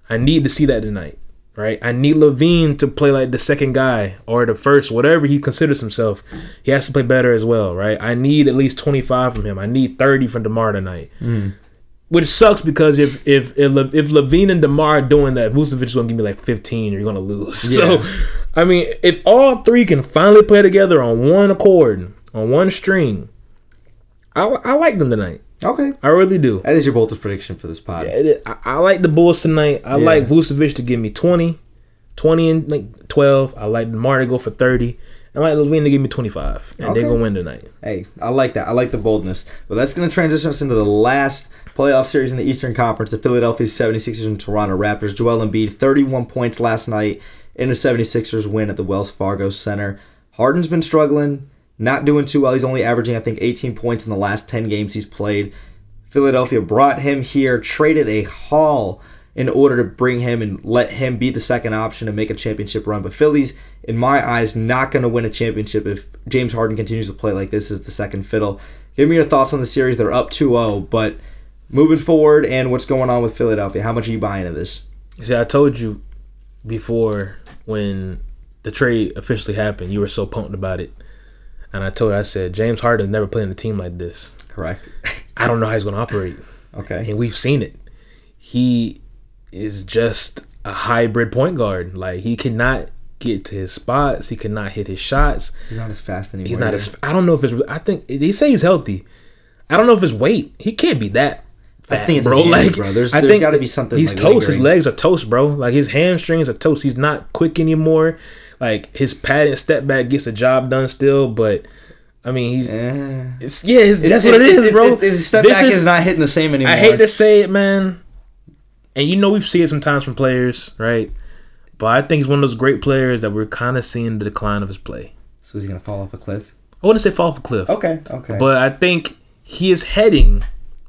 I need to see that tonight, right? I need LaVine to play like the second guy or the first, whatever he considers himself. He has to play better as well, right? I need at least twenty five from him. I need thirty from Demar tonight. Mm. Which sucks because if if if, Le- if LaVine and Demar are doing that, Vucevic is gonna give me like fifteen. You're gonna lose. [laughs] So, I mean, if all three can finally play together on one accord, on one string, I, I like them tonight. Okay, I really do. that is your boldest prediction for this pod. It- I, I like the Bulls tonight. I Yeah. like Vucevic to give me 20, 20 and like 12. I like Demar to go for 30. I like LaVine to give me 25. And Okay. they're to win tonight. Hey, I like that. I like the boldness. Well, that's going to transition us into the last playoff series in the Eastern Conference, the Philadelphia 76ers and Toronto Raptors. Joel Embiid, 31 points last night in a 76ers win at the Wells Fargo Center. Harden's been struggling, not doing too well. He's only averaging, I think, 18 points in the last 10 games he's played. Philadelphia brought him here, traded a haul in order to bring him and let him be the second option and make a championship run. But Philly's, in my eyes, not going to win a championship if James Harden continues to play like this as the second fiddle. Give me your thoughts on the series. They're up 2 0, but moving forward and what's going on with Philadelphia, how much are you buying of this? See, I told you before when the trade officially happened, you were so pumped about it. And I told her, I said, James Harden never played in a team like this. Correct. [laughs] I don't know how he's going to operate. okay. And we've seen it. He is just a hybrid point guard. Like, he cannot get to his spots, he cannot hit his shots. He's not as fast anymore. He's not either. as. I don't know if it's. I think they say he's healthy. I don't know if it's weight. He can't be that. I think it's bro. hands, Like, bro. There's- I there's think gotta be something, He's like, toast. His legs are toast, bro. Like his hamstrings are toast. He's not quick anymore. Like his pad and step back gets the job done still, but I mean he's. Eh. It's yeah. It's, that's It's- what it's- is, bro. His step This back is, is- not hitting the same anymore. I hate to say it, man. And you know we've seen it sometimes from players, right? But I think he's one of those great players that we're kind of seeing the decline of his play. So he's gonna fall off a cliff. I wouldn't say fall off a cliff. Okay. Okay. But I think he is heading,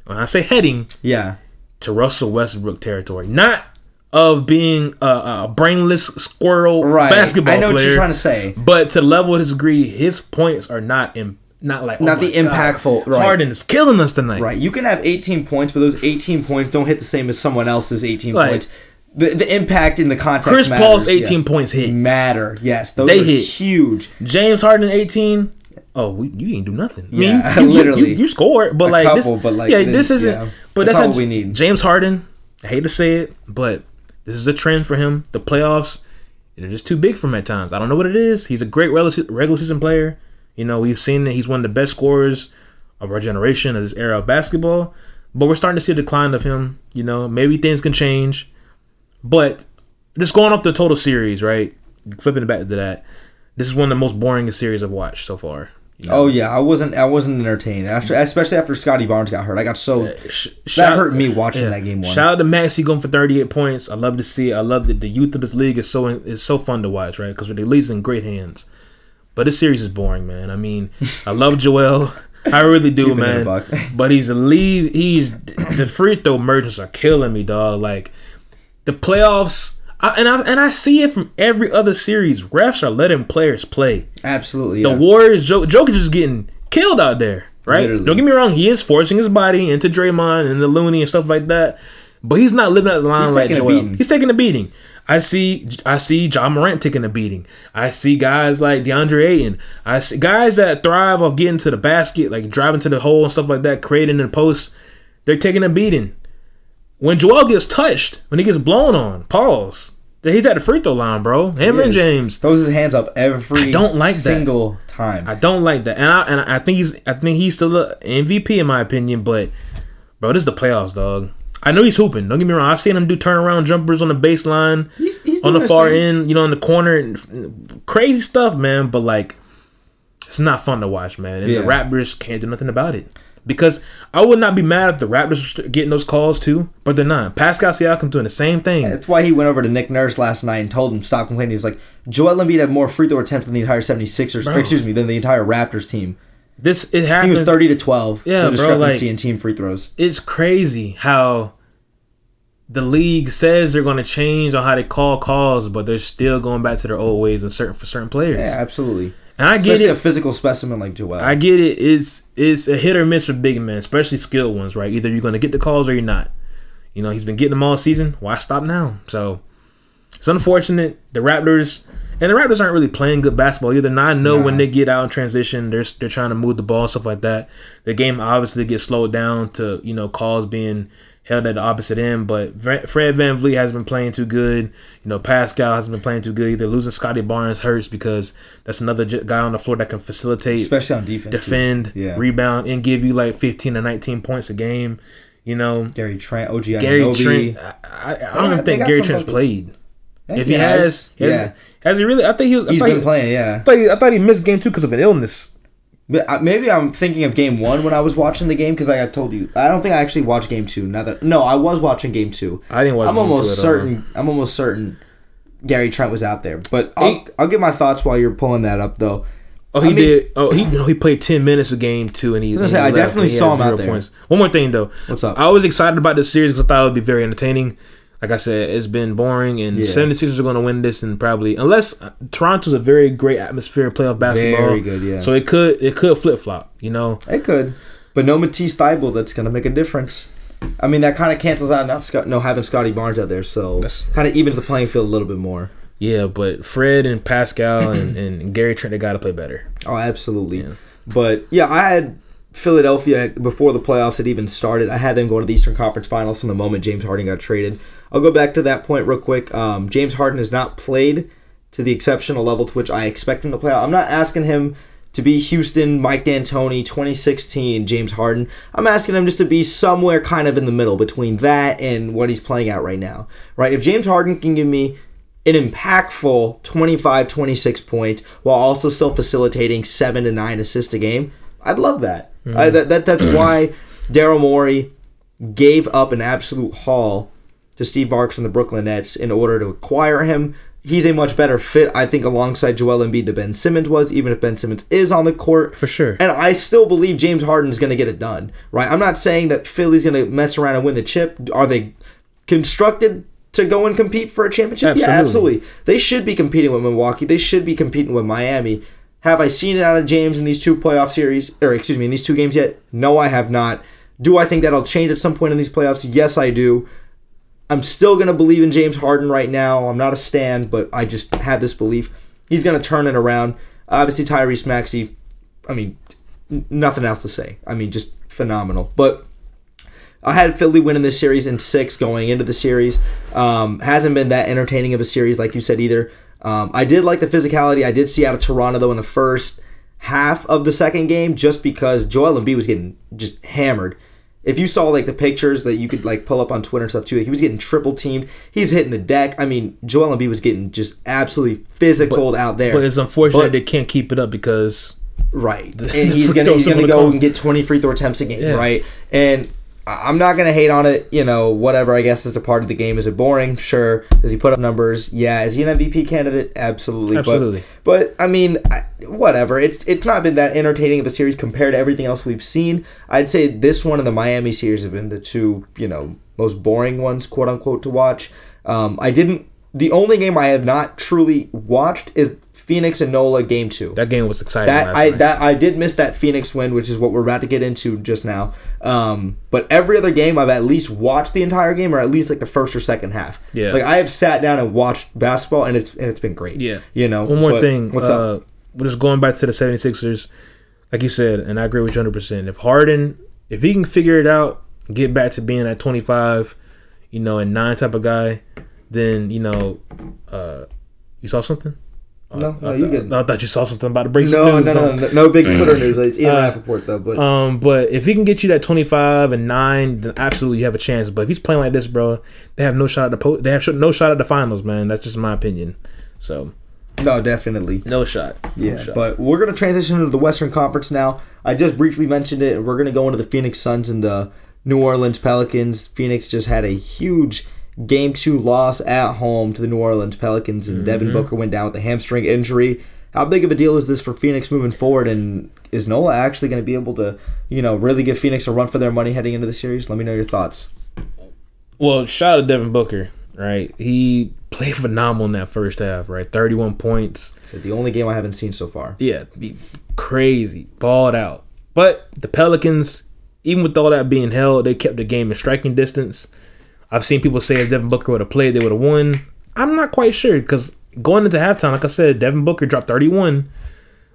when I say heading, yeah. to Russell Westbrook territory. Not of being a, a brainless squirrel Right. basketball I know what you're trying to say. but to level his degree, his points are not in, not like oh Not my the God, impactful- right. Harden is killing us tonight. Right. You can have 18 points, but those 18 points don't hit the same as someone else's 18 Like- points. The, the impact in the context Chris matters, Paul's 18 yeah. points hit. matter. Yes, those They are hit. huge. James Harden 18. Oh, we, you didn't do nothing. I mean, [laughs] Yeah, you, you- literally. You, you scored, but like couple, this, but, like, yeah, then- this isn't. yeah. But That's that's, not what we need. James Harden. I hate to say it, but this is a trend for him. The playoffs, they're just too big for him at times. I don't know what it is. He's a great regular se- regular season player. You know, we've seen that he's one of the best scorers of our generation of this era of basketball. but we're starting to see a decline of him. You know, maybe things can change, but just going off the total series, right? Flipping back to that, this is one of the most boring series I've watched so far. You oh, know? Oh yeah, I wasn't. I wasn't entertained after, especially after Scottie Barnes got hurt. I got so Sh- that shout- hurt me watching yeah. that game one. Shout out to Maxey going for 38 points. I love to see it. I love that the youth of this league is so is so fun to watch, right? Because the league's in great hands. But this series is boring, man. I mean, I love [laughs] Joel. I really do, man. [laughs] But he's a leave. He's the free throw merchants are killing me, dog. Like the playoffs, I, and I and I see it from every other series. Refs are letting players play. Absolutely, The yeah. Warriors, Joe, Jokic is getting killed out there, right? Literally. Don't get me wrong, he is forcing his body into Draymond and the Looney and stuff like that, but he's not living out the line He's like Joel. He's taking a beating. I see, I see Ja Morant taking a beating. I see guys like DeAndre Ayton. I see guys that thrive off getting to the basket, like driving to the hole and stuff like that, creating in the post. They're taking a beating. When Joel gets touched, when he gets blown on, pause. He's at the free throw line, bro. Him and. James. throws his hands up every. I don't like that. single time. I don't like that, and I and I think he's I think he's still a MVP in my opinion. But bro, this is the playoffs, dog. I know he's hooping. Don't get me wrong. I've seen him do turnaround jumpers on the baseline, He's- he's on the far end, you know, in the corner, and crazy stuff, man. But like, it's not fun to watch, man. And Yeah. the Raptors can't do nothing about it because I would not be mad if the Raptors were getting those calls too, but they're not. Pascal Siakam doing the same thing. That's why he went over to Nick Nurse last night and told him stop complaining. He's like, Joel Embiid had more free throw attempts than the entire 76ers, Bro. excuse me, than the entire Raptors team. This it happens. it was 30 to 12. Yeah, the bro, discrepancy like- in team free throws. it's crazy how the league says they're going to change on how they call calls, but they're still going back to their old ways in certain for certain players. Yeah, absolutely. And I get it. a physical specimen like Joel. I get it. It's it's a hit or miss for big men, especially skilled ones, right? Either you're going to get the calls or you're not. You know, he's been getting them all season. Why stop now? So it's unfortunate. The Raptors and the Raptors aren't really playing good basketball either. Now I know Nah. when they get out in transition, they're they're trying to move the ball and stuff like that. The game obviously gets slowed down to you know calls being held at the opposite end. But Fred VanVleet has been playing too good. You know, Pascal hasn't been playing too good either. Losing Scottie Barnes hurts because that's another guy on the floor that can facilitate Especially on defense. defend, Yeah. rebound, and give you like 15 to 19 points a game. You know, Gary Trent, OG Gary Anunoby. Trent. I, I, I don't even think Gary Trent's played. If he has, has, yeah. has he really? I think he was. I He's thought been he, playing, yeah. I thought, he, I thought he missed game two because of an illness. I- uh, maybe I'm thinking of game one when I was watching the game because like I told you, I don't think I actually watched game two. Now that no, I was watching game two. I didn't watch. I'm game two almost certain. I'm almost certain Gary Trent was out there. But I'll, Eight- I'll give my thoughts while you're pulling that up though. Oh, he I mean- did. Oh, he no, he played ten minutes of game two, and he. and say, he I definitely he saw him out there. One more thing though, What's up? I was excited about this series because I thought it would be very entertaining. Like I said, it's been boring, and Yeah. 76ers are going to win this, and probably unless uh, Toronto's a very great atmosphere of playoff basketball. Very good, yeah. So it could it could flip flop, you know. It could, but no Matisse Thybulle. That's gonna make a difference. I mean, that kind of cancels out not Scott, no having Scottie Barnes out there, so That's- kind of evens the playing field a little bit more. Yeah, but Fred and Pascal and, and Gary Trent they got to play better. Oh, absolutely. Yeah. But yeah, I had Philadelphia before the playoffs had even started. I had them go to the Eastern Conference Finals from the moment James Harden got traded. I'll go back to that point real quick. Um, James Harden has not played to the exceptional level to which I expect him to play. I'm not asking him to be Houston, Mike D'Antoni, 2016, James Harden. I'm asking him just to be somewhere kind of in the middle between that and what he's playing at right now. Right? If James Harden can give me an impactful 25 26 points while also still facilitating 7 to 9 assists a game i'd love that I, that, that that's mm. why daryl morey gave up an absolute haul to steve Marks and the brooklyn nets in order to acquire him he's a much better fit i think alongside joel embiid than ben simmons was even if ben simmons is on the court For sure. and I still believe James Harden is going to get it done, right? I'm not saying that Philly's going to mess around and win the chip. Are they constructed to go and compete for a championship? Yeah, Absolutely. absolutely. They should be competing with Milwaukee. They should be competing with Miami. Have I seen it out of James in these two playoff series, or excuse me, in these two games yet? No, I have not. Do I think that'll change at some point in these playoffs? Yes, I do. I'm still going to believe in James Harden right now. I'm not a stand, but I just have this belief. He's going to turn it around. Obviously, Tyrese Maxey, I mean, nothing else to say. I mean, just phenomenal. But I had Philly winning this series in six going into the series. Um, hasn't been that entertaining of a series, like you said, either. Um, I did like the physicality. I did see out of Toronto, though, in the first half of the second game, just because Joel Embiid was getting just hammered. if you saw like the pictures that you could like pull up on Twitter and stuff too, he was getting triple teamed. He's hitting the deck. I mean, Joel Embiid was getting just absolutely physical out there. But it's unfortunate But- they can't keep it up because Right. [laughs] And he's gonna he's gonna go and get twenty free throw attempts a game, Yeah. right? And I'm not gonna hate on it, you know, whatever. I guess it's a part of the game. Is it boring? Sure. Does he put up numbers? Yeah. Is he an MVP candidate? Absolutely. Absolutely. But, but I mean, whatever. It's it's not been that entertaining of a series compared to everything else we've seen. I'd say this one and the Miami series have been the two, you know, most boring ones, quote unquote, to watch. Um, I didn't. The only game I have not truly watched is Phoenix and Nola Game Two that game was exciting. that last I night. that I did miss that Phoenix win, which is what we're about to get into just now. Um, but every other game, I've at least watched the entire game, or at least like the first or second half. Yeah. like I have sat down and watched basketball, and it's and it's been great. Yeah. you know. One more but thing. What's uh, up? We're just going back to the 76ers. Like you said, and I agree with you 100%. If Harden, if he can figure it out, get back to being that 25, you know, and 9 type of guy, then, you know, uh, you saw something? No, I, no, I you thought- good. I thought you saw something about to break No, news no, no, no, no big Twitter news. It's Ian Uh, Rappaport though, but Um, but if he can get you that 25 and 9, then absolutely you have a chance. But if he's playing like this, bro, they have no shot at the po- they have sh- no shot at the finals, man. That's just my opinion. So, no, definitely. no shot. No Yeah, shot. but we're gonna transition into the Western Conference now. I just briefly mentioned it. We're gonna go into the Phoenix Suns and the New Orleans Pelicans. Phoenix just had a huge game two loss at home to the New Orleans Pelicans, and Devin mm-hmm. Booker went down with a hamstring injury. How big of a deal is this for Phoenix moving forward? And is Nola actually going to be able to, you know, really give Phoenix a run for their money heading into the series? Let me know your thoughts. Well, shout out to Devin Booker, right? He played [laughs] phenomenal in that first half, right? 31 points. So the only game I haven't seen so far. Yeah, be crazy. Balled out. But the Pelicans, even with all that being held, they kept the game in striking distance. I've seen people say if Devin Booker would have played, they would have won. I'm not quite sure because going into halftime, like I said, Devin Booker dropped 31,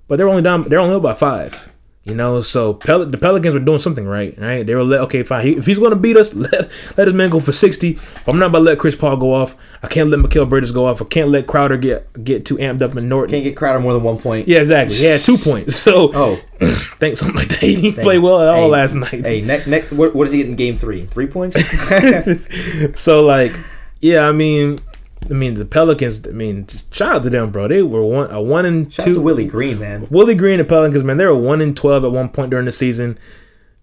but they're only down. They're only up by five. You know, so Pel- the Pelicans were doing something right, right? They were let okay, fine. He, if he's going to beat us, [laughs] let let his man go for sixty. I'm not about to let Chris Paul go off. I can't let Mikal Bridges go off. I can't let Crowder get get too amped up in Norton. Can't get Crowder more than one point. Yeah, exactly. Yeah, two points. [laughs] So Oh, [clears throat] think something like that. He didn't play well at all Hey, last night. hey, next, next, what, what does he get in game three? Three points? [laughs] So like, yeah, I mean, I mean the Pelicans. I mean, shout out to them, bro. They were one a one and Shout two. out to Willie Green, man. Willie Green and Pelicans, man, they were one and twelve at one point during the season.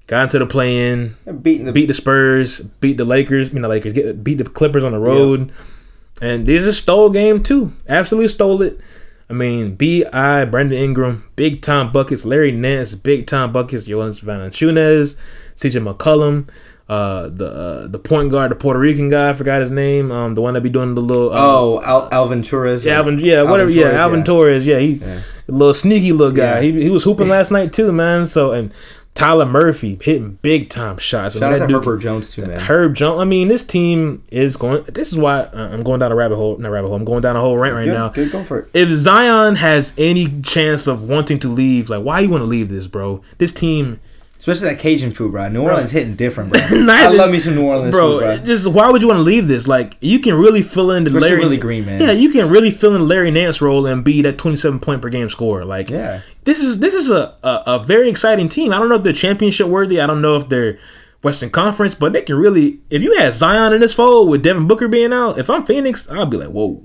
Got into the play in, Beating the beat the Spurs, beat the Lakers. I mean, the Lakers get beat the Clippers on the road, and they just stole game two. Absolutely stole it. I mean, B.I. Brandon Ingram, big time buckets. Larry Nance, big time buckets. Jonas Valanciunas, C.J. McCollum, uh, the uh, the point guard, the Puerto Rican guy, I forgot his name. Um, the one that be doing the little. Uh, Oh, Al- Alvin Torres. yeah, Alvin, yeah, whatever. yeah, Torres, Alvin yeah. Torres. Yeah, he Yeah. a little sneaky little guy. Yeah. He, he was hooping last night too, man. So and Tyler Murphy hitting big time shots. Shout out to dude- Herbert Jones too, man. Herb Jones. I mean, this team is going. This is why uh, I'm going down a rabbit hole. Not rabbit hole. I'm going down a whole rant right good, now. good, go for it. If Zion has any chance of wanting to leave, like why you want to leave this, bro? This team, Especially that Cajun food, bro. New Orleans hitting different, bro. [laughs] I love me some New Orleans bro. food, bro. Just why would you want to leave this? Like you can really fill in the Especially Larry Willie Green, man. Yeah, you can really fill in Larry Nance role and be that 27 point per game scorer. Like Yeah. this is this is a, a, a very exciting team. I don't know if they're championship worthy. I don't know if they're Western Conference, but they can really. If you had Zion in this fold with Devin Booker being out, if I'm Phoenix, I'd be like, whoa.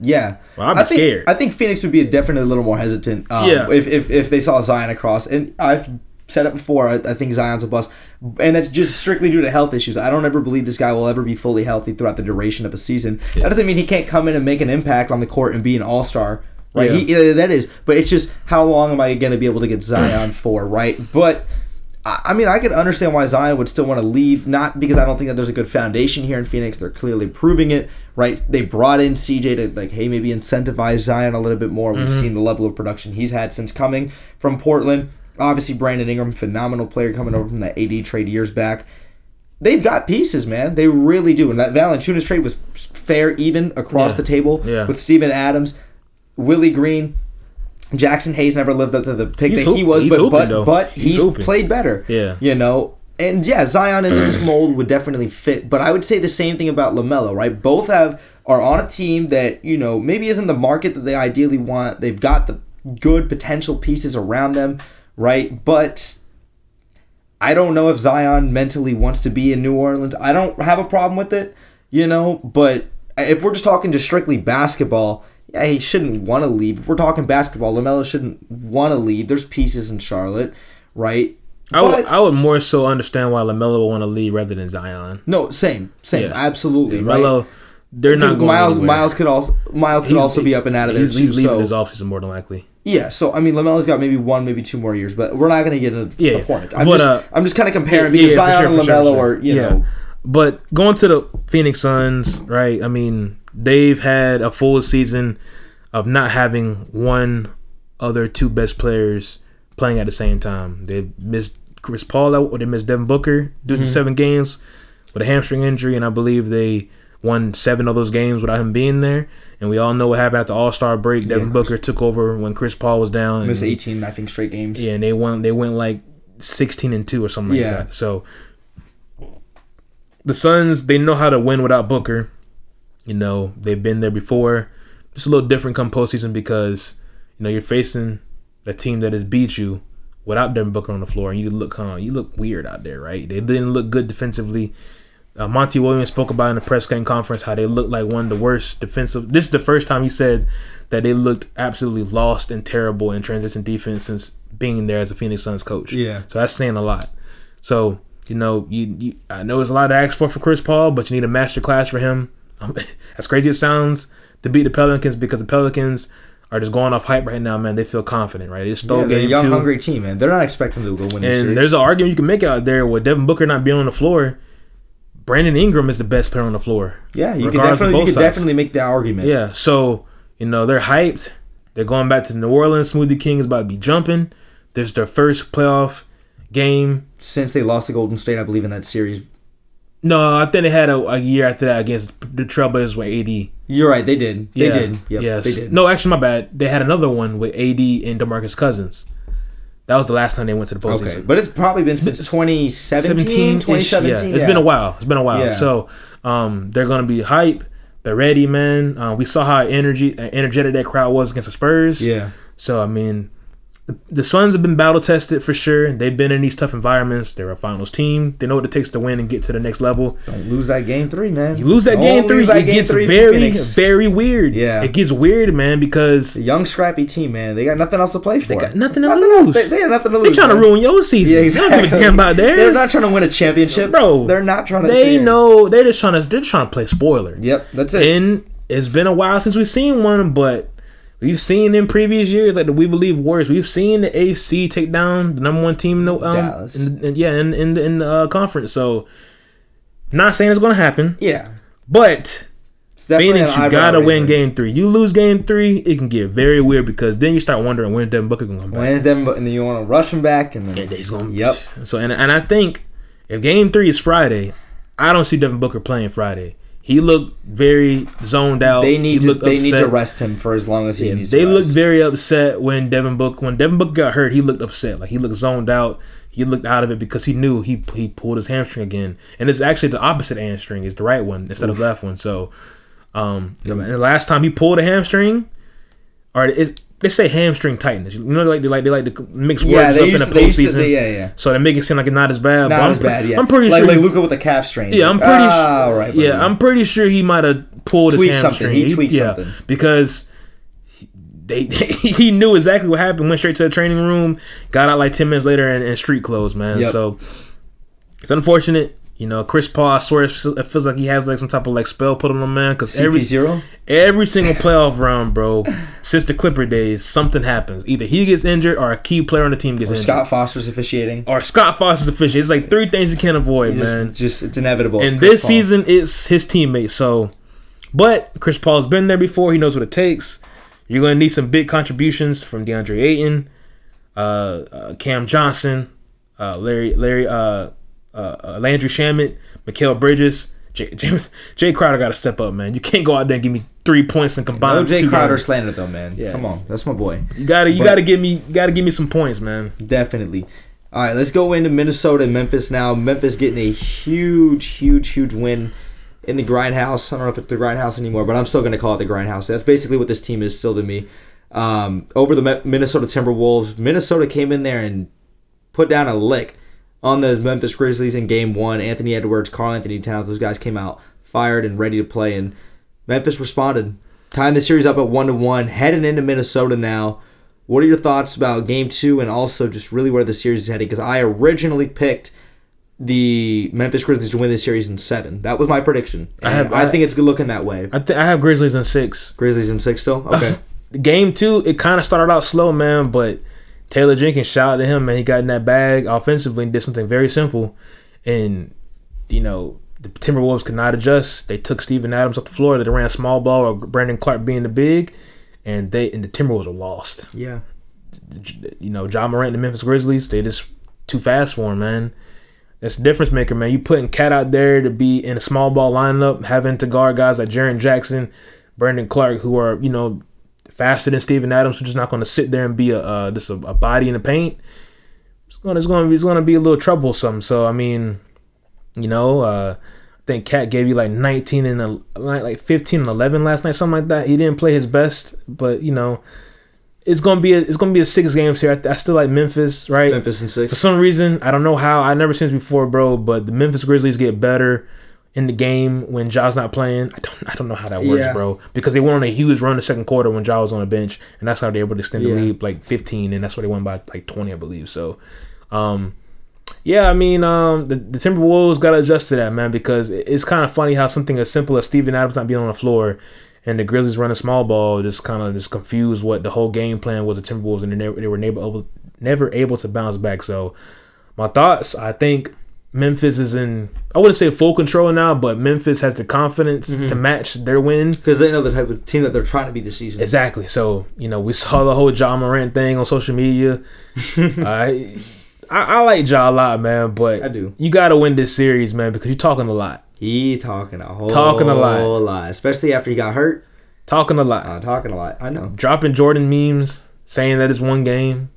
Yeah. Well, I'd be I think, scared. I think Phoenix would be definitely a little more hesitant um, Yeah. if, if, if they saw Zion across. And I've said it before, I, I think Zion's a bust. And it's just strictly due to health issues. I don't ever believe this guy will ever be fully healthy throughout the duration of a season. That doesn't mean he can't come in and make an impact on the court and be an all star. Right, Yeah. he, uh, that is, but it's just how long am I going to be able to get Zion [clears throat] for, right? But I mean, I could understand why Zion would still want to leave, not because I don't think that there's a good foundation here in Phoenix. They're clearly proving it, right? They brought in CJ to like, hey, maybe incentivize Zion a little bit more. We've seen the level of production he's had since coming from Portland. Obviously, Brandon Ingram, phenomenal player coming over from that AD trade years back. They've got pieces, man. They really do. And that Valanciunas trade was fair, even across Yeah. the table Yeah. with Steven Adams, Willie Green. Jaxson Hayes never lived up to the pick He's that he was, but hooping, but, though. but He's he's, played better. Yeah. You know, and yeah, Zion in this [clears throat] mold would definitely fit. But I would say the same thing about Lamelo, right? Both have are on a team that you know maybe isn't the market that they ideally want. They've got the good potential pieces around them, right? But I don't know if Zion mentally wants to be in New Orleans. I don't have a problem with it, you know, but if we're just talking just strictly basketball, yeah, he shouldn't want to leave. If we're talking basketball, LaMelo shouldn't want to leave. There's pieces in Charlotte, right? I would, But- I would more so understand why Lamelo would want to leave rather than Zion. no, same, same, Yeah. absolutely. right? Melo, they're not going Miles, anywhere. Miles could also Miles could He's- also be up and out of there He's, he's leaving so his offseason more than likely. yeah, so I mean, Lamelo's got maybe one, maybe two more years, but we're not going to get into Yeah, the Hornets. I'm but, just, uh, I'm just kind of comparing Yeah, because yeah, Zion sure, and Lamelo sure. are, you Yeah. know, But going to the Phoenix Suns, right? I mean, they've had a full season of not having one other two best players playing at the same time. They missed Chris Paul out, or they missed Devin Booker due Mm-hmm. to seven games with a hamstring injury, and I believe they won seven of those games without him being there. And we all know what happened at the All Star break. Devin Chris- Booker took over when Chris Paul was down. missed and- 18, I think, straight games. yeah, and they won. They went like sixteen and two or something like Yeah. that. So the Suns, they know how to win without Booker. You know, they've been there before. It's a little different come postseason because you know you're facing a team that has beat you without Devin Booker on the floor, and you look huh, you look weird out there, right? They didn't look good defensively. Uh, Monty Williams spoke about in the press conference how they looked like one of the worst defensive. This is the first time he said that they looked absolutely lost and terrible in transition defense since being there as a Phoenix Suns coach. Yeah. So that's saying a lot. So you know, you, you I know it's a lot to ask for for Chris Paul, but you need a master class for him. Um, [laughs] as crazy as it sounds to beat the Pelicans because the Pelicans are just going off hype right now, man. They feel confident, right? They stole Yeah, game young, two. hungry team, man. They're not expecting to go win this And series. there's an argument you can make out there with Devin Booker not being on the floor. Brandon Ingram is the best player on the floor. yeah, you can definitely, you definitely make that argument. Yeah, so you know they're hyped. They're going back to New Orleans. Smoothie King is about to be jumping. There's their first playoff game. Since they lost to Golden State, I believe in that series. No, I think they had a, a year after that against the Trailblazers with AD. You're right. They did. They Yeah. did. Yep, yes. They did. No, actually, my bad. They had another one with AD and DeMarcus Cousins. That was the last time they went to the postseason. Okay, but it's probably been since 2017, 17 2017. Yeah, it's yeah. been a while. It's been a while. Yeah. So um, they're gonna be hype. They're ready, man. Uh, we saw how energy uh, energetic that crowd was against the Spurs. Yeah. So I mean, the, the Suns have been battle tested for sure. They've been in these tough environments. They're a finals team. They know what it takes to win and get to the next level. Don't lose that game three, man. You lose that Don't game three, that it game gets three very, very weird. Yeah. it gets weird, man, because a young, scrappy team, man. They got nothing else to play for. they got nothing to else. lose. They, they got nothing to lose. They lose. trying to ruin your season. Yeah, They don't give a damn about theirs. They're not trying to win a championship, Bro, They're not trying to. They know they're just trying to they're just trying to play spoiler. Yep, that's it. And it's been a while since we've seen one, but we've seen in previous years like the We Believe Warriors. We've seen the AFC take down the number one team in the um, Dallas. in, in- yeah, in in, in the uh, conference. So, not saying it's going to happen, yeah, but Phoenix, you gotta win game three. You lose game three, it can get very weird because then you start wondering when Devin Booker gonna come back. Wins them, but and then you want to rush them back, and then he's gonna Yep. So and and I think if game three is Friday, I don't see Devin Booker playing Friday. He looked very zoned out. they need to they need to rest him for as long as he Yeah, needs. they looked very upset when Devin Book when Devin Book got hurt. He looked upset, like he looked zoned out. He looked out of it because he knew he he pulled his hamstring again, and it's actually the opposite hamstring is the right one instead of the left one. So, um, the, the last time he pulled a hamstring, or it, they say hamstring tightness. You know, like they like they like to mix words Yeah, up they in the to, they to. postseason. Yeah, yeah. So they make it seem like it's not as bad. but Not I'm as bad. Yeah, I'm pretty like, sure. like Luka with the calf strain. yeah, I'm pretty. Ah, sure. right, yeah. I'm pretty sure he might have pulled Tweaked his something. He tweaked yeah, something. because he- they [laughs] he knew exactly what happened. Went straight to the training room. Got out like ten minutes later in, in street clothes, man. Yep. So it's unfortunate. You know, Chris Paul. I swear, it feels- like he has like some type of like spell put on him, man. Because every zero. every single playoff round, bro, since the Clipper days, something happens. Either he gets injured or a key player on the team gets injured. Scott Foster's officiating. or Scott Foster's officiating. It's like three things you can't avoid, Just, man. just it's inevitable. And Chris this Paul. season, it's his teammate. So, but Chris Paul's been there before. He knows what it takes. You're going to need some big contributions from DeAndre Ayton, uh, uh, Cam Johnson, uh, Larry, Larry, uh, uh, Landry Shamet, Mikal Bridges. Jay, [laughs] James, Jae Crowder got to step up, man. You can't go out there and give me three points and combine. no Jae Crowder games. slandered though, man. Yeah. Come on, that's my boy. You gotta, you But- gotta give me, you gotta give me some points, man. Definitely. All right, let's go into Minnesota and Memphis now. Memphis getting a huge, huge, huge win in the grindhouse. I don't know if it's the grindhouse anymore, but I'm still going to call it the grindhouse. That's basically what this team is still to me. Um, over the Minnesota Timberwolves, Minnesota came in there and put down a lick on the Memphis Grizzlies in game one. Anthony Edwards, Karl Anthony Towns, those guys came out fired and ready to play, and Memphis responded. Tying the series up at one to one, heading into Minnesota now. What are your thoughts about game two and also just really where the series is heading? Because I originally picked the Memphis Grizzlies to win this series in seven. That was my prediction. I I, have- I I- think it's looking that way. I th- I have Grizzlies in six. Grizzlies in six still? Okay. [laughs] Game two, it kind of started out slow, man, but Taylor Jenkins shout out to him, man. He got in that bag offensively and did something very simple. And, you know, the Timberwolves could not adjust. They took Steven Adams off the floor. They ran small ball or Brandon Clarke being the big, and they and the Timberwolves were lost. yeah. You know, Ja Morant and the Memphis Grizzlies, they just too fast for him, man. That's the difference maker, man. You putting KAT out there to be in a small ball lineup, having to guard guys like Jaren Jackson, Brandon Clarke, who are you know faster than Steven Adams, who's just not going to sit there and be a uh, just a, a body in the paint. It's going to it's going to be it's going to be a little troublesome. So I mean, you know, uh, I think KAT gave you like 19 and like like 15 and 11 last night, something like that. He didn't play his best, but you know, it's gonna be a, it's gonna be a six games here. I, I still like Memphis, right? Memphis and six. For some reason, I don't know how. I never seen this before, bro. But the Memphis Grizzlies get better in the game when Ja's not playing. I don't, I don't know how that works, Yeah. bro. Because they went on a huge run the second quarter when Ja was on the bench, and that's how they were able to extend the lead like 15, and that's why they won by like 20, I believe. So, um, yeah, I mean, um, the, the Timberwolves got to adjust to that, man, because it- it's kind of funny how something as simple as Steven Adams not being on the floor and the Grizzlies running small ball just kind of just confused what the whole game plan was. The Timberwolves and they never, they were never able, never able to bounce back. So, my thoughts, I think Memphis is in, I wouldn't say full control now, but Memphis has the confidence to match their win. Because they know the type of team that they're trying to be this season. Exactly. So you know, we saw the whole Ja Morant thing on social media. [laughs] I, I I like Ja a lot, man, but I do. You got to win this series, man, because you're talking a lot, He talking a whole Talking a lot. lot. Especially after he got hurt. talking a lot, Uh, talking a lot. I know. dropping Jordan memes, saying that it's one game.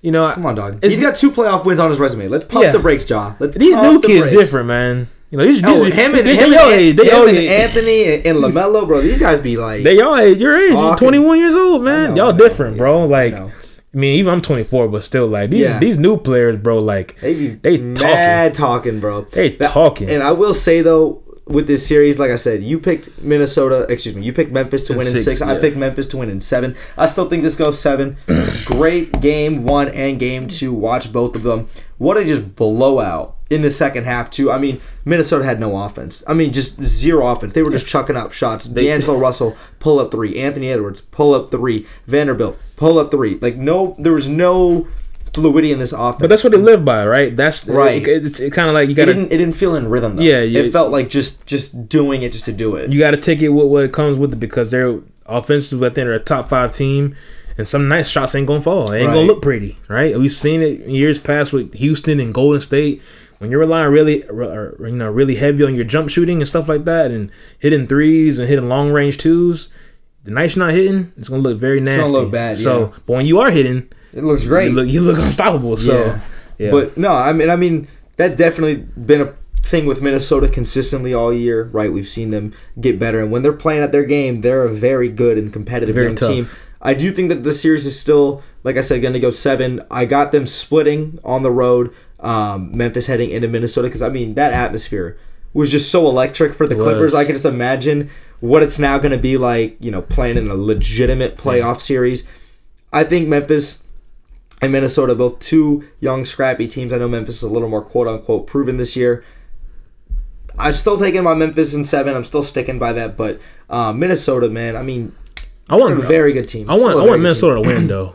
You know, Come on, dog. He's got two playoff wins on his resume. Let's pump Yeah. the brakes, Ja. Let's these new the kids brakes. different, man. You know, these, Oh, these him and they, him, they, and, your they, him and. Anthony and, and Lamelo, bro. These guys be like, They y'all age, your age. You're 21 years old, man. know, y'all know, different, yeah, bro. Like. I mean, even I'm 24, but still, like these Yeah. these new players, bro. Like, they They mad talking, bro. They That- talking. And I will say though, with this series, like I said, you picked Minnesota. Excuse me, you picked Memphis to In win in six, six. I picked Memphis to win in seven. I still think this goes seven. [clears throat] Great game one and game two. Watch both of them. What a just blowout in the second half too. I mean, Minnesota had no offense. I mean, just zero offense. They were just chucking up shots. D'Angelo [laughs] Russell pull up three. Anthony Edwards pull up three. Vanderbilt pull up three. Like no, there was no fluidity in this offense. but that's what they live by, right? That's Right. It, it's kind of like you it gotta didn't. It didn't feel in rhythm. Though. Yeah, you- it felt like just just doing it just to do it. you got to take it with what it comes with it because they're offensive, but they're a top five team, and some nice shots ain't gonna fall. It ain't gonna look pretty, right? We've seen it years past with Houston and Golden State. When you're relying really, or, you know, really heavy on your jump shooting and stuff like that, and hitting threes and hitting long range twos, the nights you're not hitting, it's gonna look very nasty. gonna look bad, So, yeah. but when you are hitting, It looks great. you look you look unstoppable. So, Yeah. yeah. But no, I mean, I mean, that's definitely been a thing with Minnesota consistently all year, right? We've seen them get better, and when they're playing at their game, they're a very good and competitive Very young tough. team. I do think that the series is still, like I said, going to go seven. I got them splitting on the road. Um, Memphis heading into Minnesota because I mean that atmosphere was just so electric for the It Clippers. was. I can just imagine what it's now going to be like, you know, playing in a legitimate playoff series. I think Memphis and Minnesota, both two young, scrappy teams. I know Memphis is a little more quote unquote proven this year. I'm still taking my Memphis in seven. I'm still sticking by that. But uh, Minnesota, man, I mean, I want a very good team. I want Still I want Minnesota to win [clears throat] though.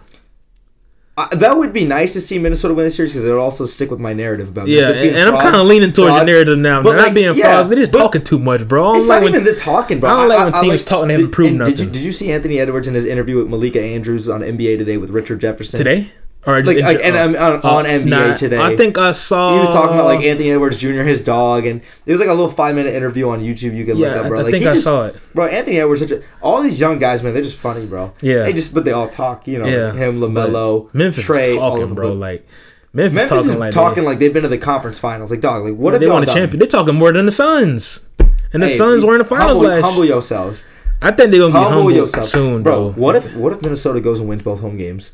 Uh, that would be nice to see Minnesota win the series because it would also stick with my narrative about Yeah, Memphis and, and I'm kind of leaning towards the narrative now. But, not like, being yeah, frauds. They're just talking too much, bro. I don't It's like not when, even the talking, bro. I don't like when teams like- talk and they haven't proved and Did you, did you see Anthony Edwards in his interview with Malika Andrews on NBA Today with Richard Jefferson today or Like, like and um, on, on uh, NBA nah, Today. I think I saw. he was talking about like Anthony Edwards Jr., his dog, and it was like a little five minute interview on YouTube. You can look up, bro. I like, think I just- saw it. Bro, Anthony Edwards, such a, all these young guys, man, they're just funny, bro. Yeah. they just but they all talk, you know, Yeah, like him, Lamelo, Memphis Trey, is all of talking, them. bro. Like Memphis, Memphis talking is like talking they, like they've been to the conference finals. Like, dog, like what have they won a done? champion. They're talking more than the Suns, and the Hey, Suns were in the finals humble, last. Humble yourselves. I think they're gonna be Humble humble yourself, soon, bro. bro. What if what if Minnesota goes and wins both home games?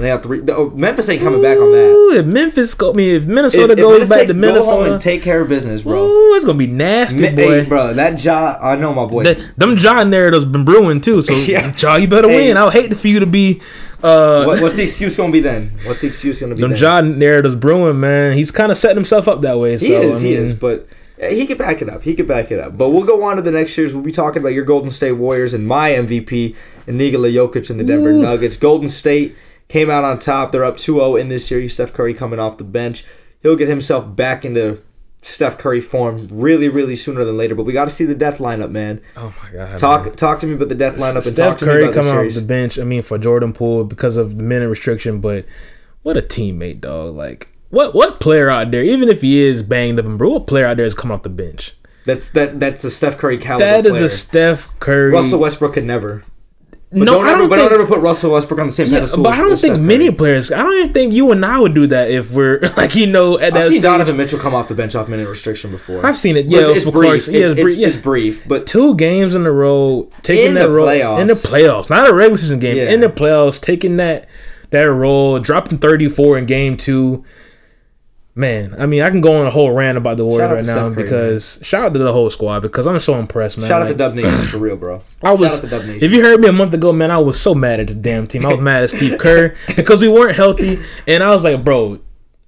And they have three. Oh, Memphis ain't coming back on that. If Memphis go, I mean, if Minnesota If, if goes back to takes- go home Minnesota, and take care of business, bro. ooh, it's gonna be nasty, Mi- boy. Hey, bro, that Ja. I know my boy. That- them John narratives been brewing too. So, [laughs] Yeah. Ja, you better Hey. win. I would hate for you to be. Uh, what, what's the excuse gonna be then? What's the excuse gonna be them then? John narratives brewing, man. He's kind of setting himself up that way. So He is, I he is, but he could back it up. He could back it up. But we'll go on to the next years. We'll be talking about your Golden State Warriors and my MVP, and Nikola Jokic and the Denver Ooh. Nuggets. Golden State came out on top. They're up 2-0 in this series. Steph Curry coming off the bench. He'll get himself back into Steph Curry form really, really sooner than later. But we got to see the death lineup, man. oh my god, Talk, man. talk to me about the death lineup and talk Steph to me Curry about the coming off the bench. I mean, for Jordan Poole because of the minute restriction, but what a teammate, dog. Like, what what player out there, even if he is banged up and bro, what player out there is coming off the bench? That's that. That's a Steph Curry caliber That is player. a Steph Curry. Russell Westbrook could never. But no, don't I don't but think. don't ever put Russell Westbrook on the same Yeah, pedestal. but I don't think many players. I don't even think you and I would do that if we're [laughs] like you know at. I've seen stage. Donovan Mitchell come off the bench off minute restriction before. I've seen it. Yeah, it's, it's brief. It's, Yeah, it's it's, brief. Yeah. it's brief, but two games in a row, taking that the role playoffs. in the playoffs, not a regular season game, Yeah. in the playoffs, taking that that role, dropping thirty four in game two. Man, I mean, I can go on a whole rant about the Warriors right now Curry, because shout out to the whole squad because I'm so impressed, man. shout out Like, to Dub Nation for real, bro. I was. Shout out to Dub Nation. If you heard me a month ago, man, I was so mad at this damn team. I was mad at Steve Kerr [laughs] because we weren't healthy, and I was like, bro,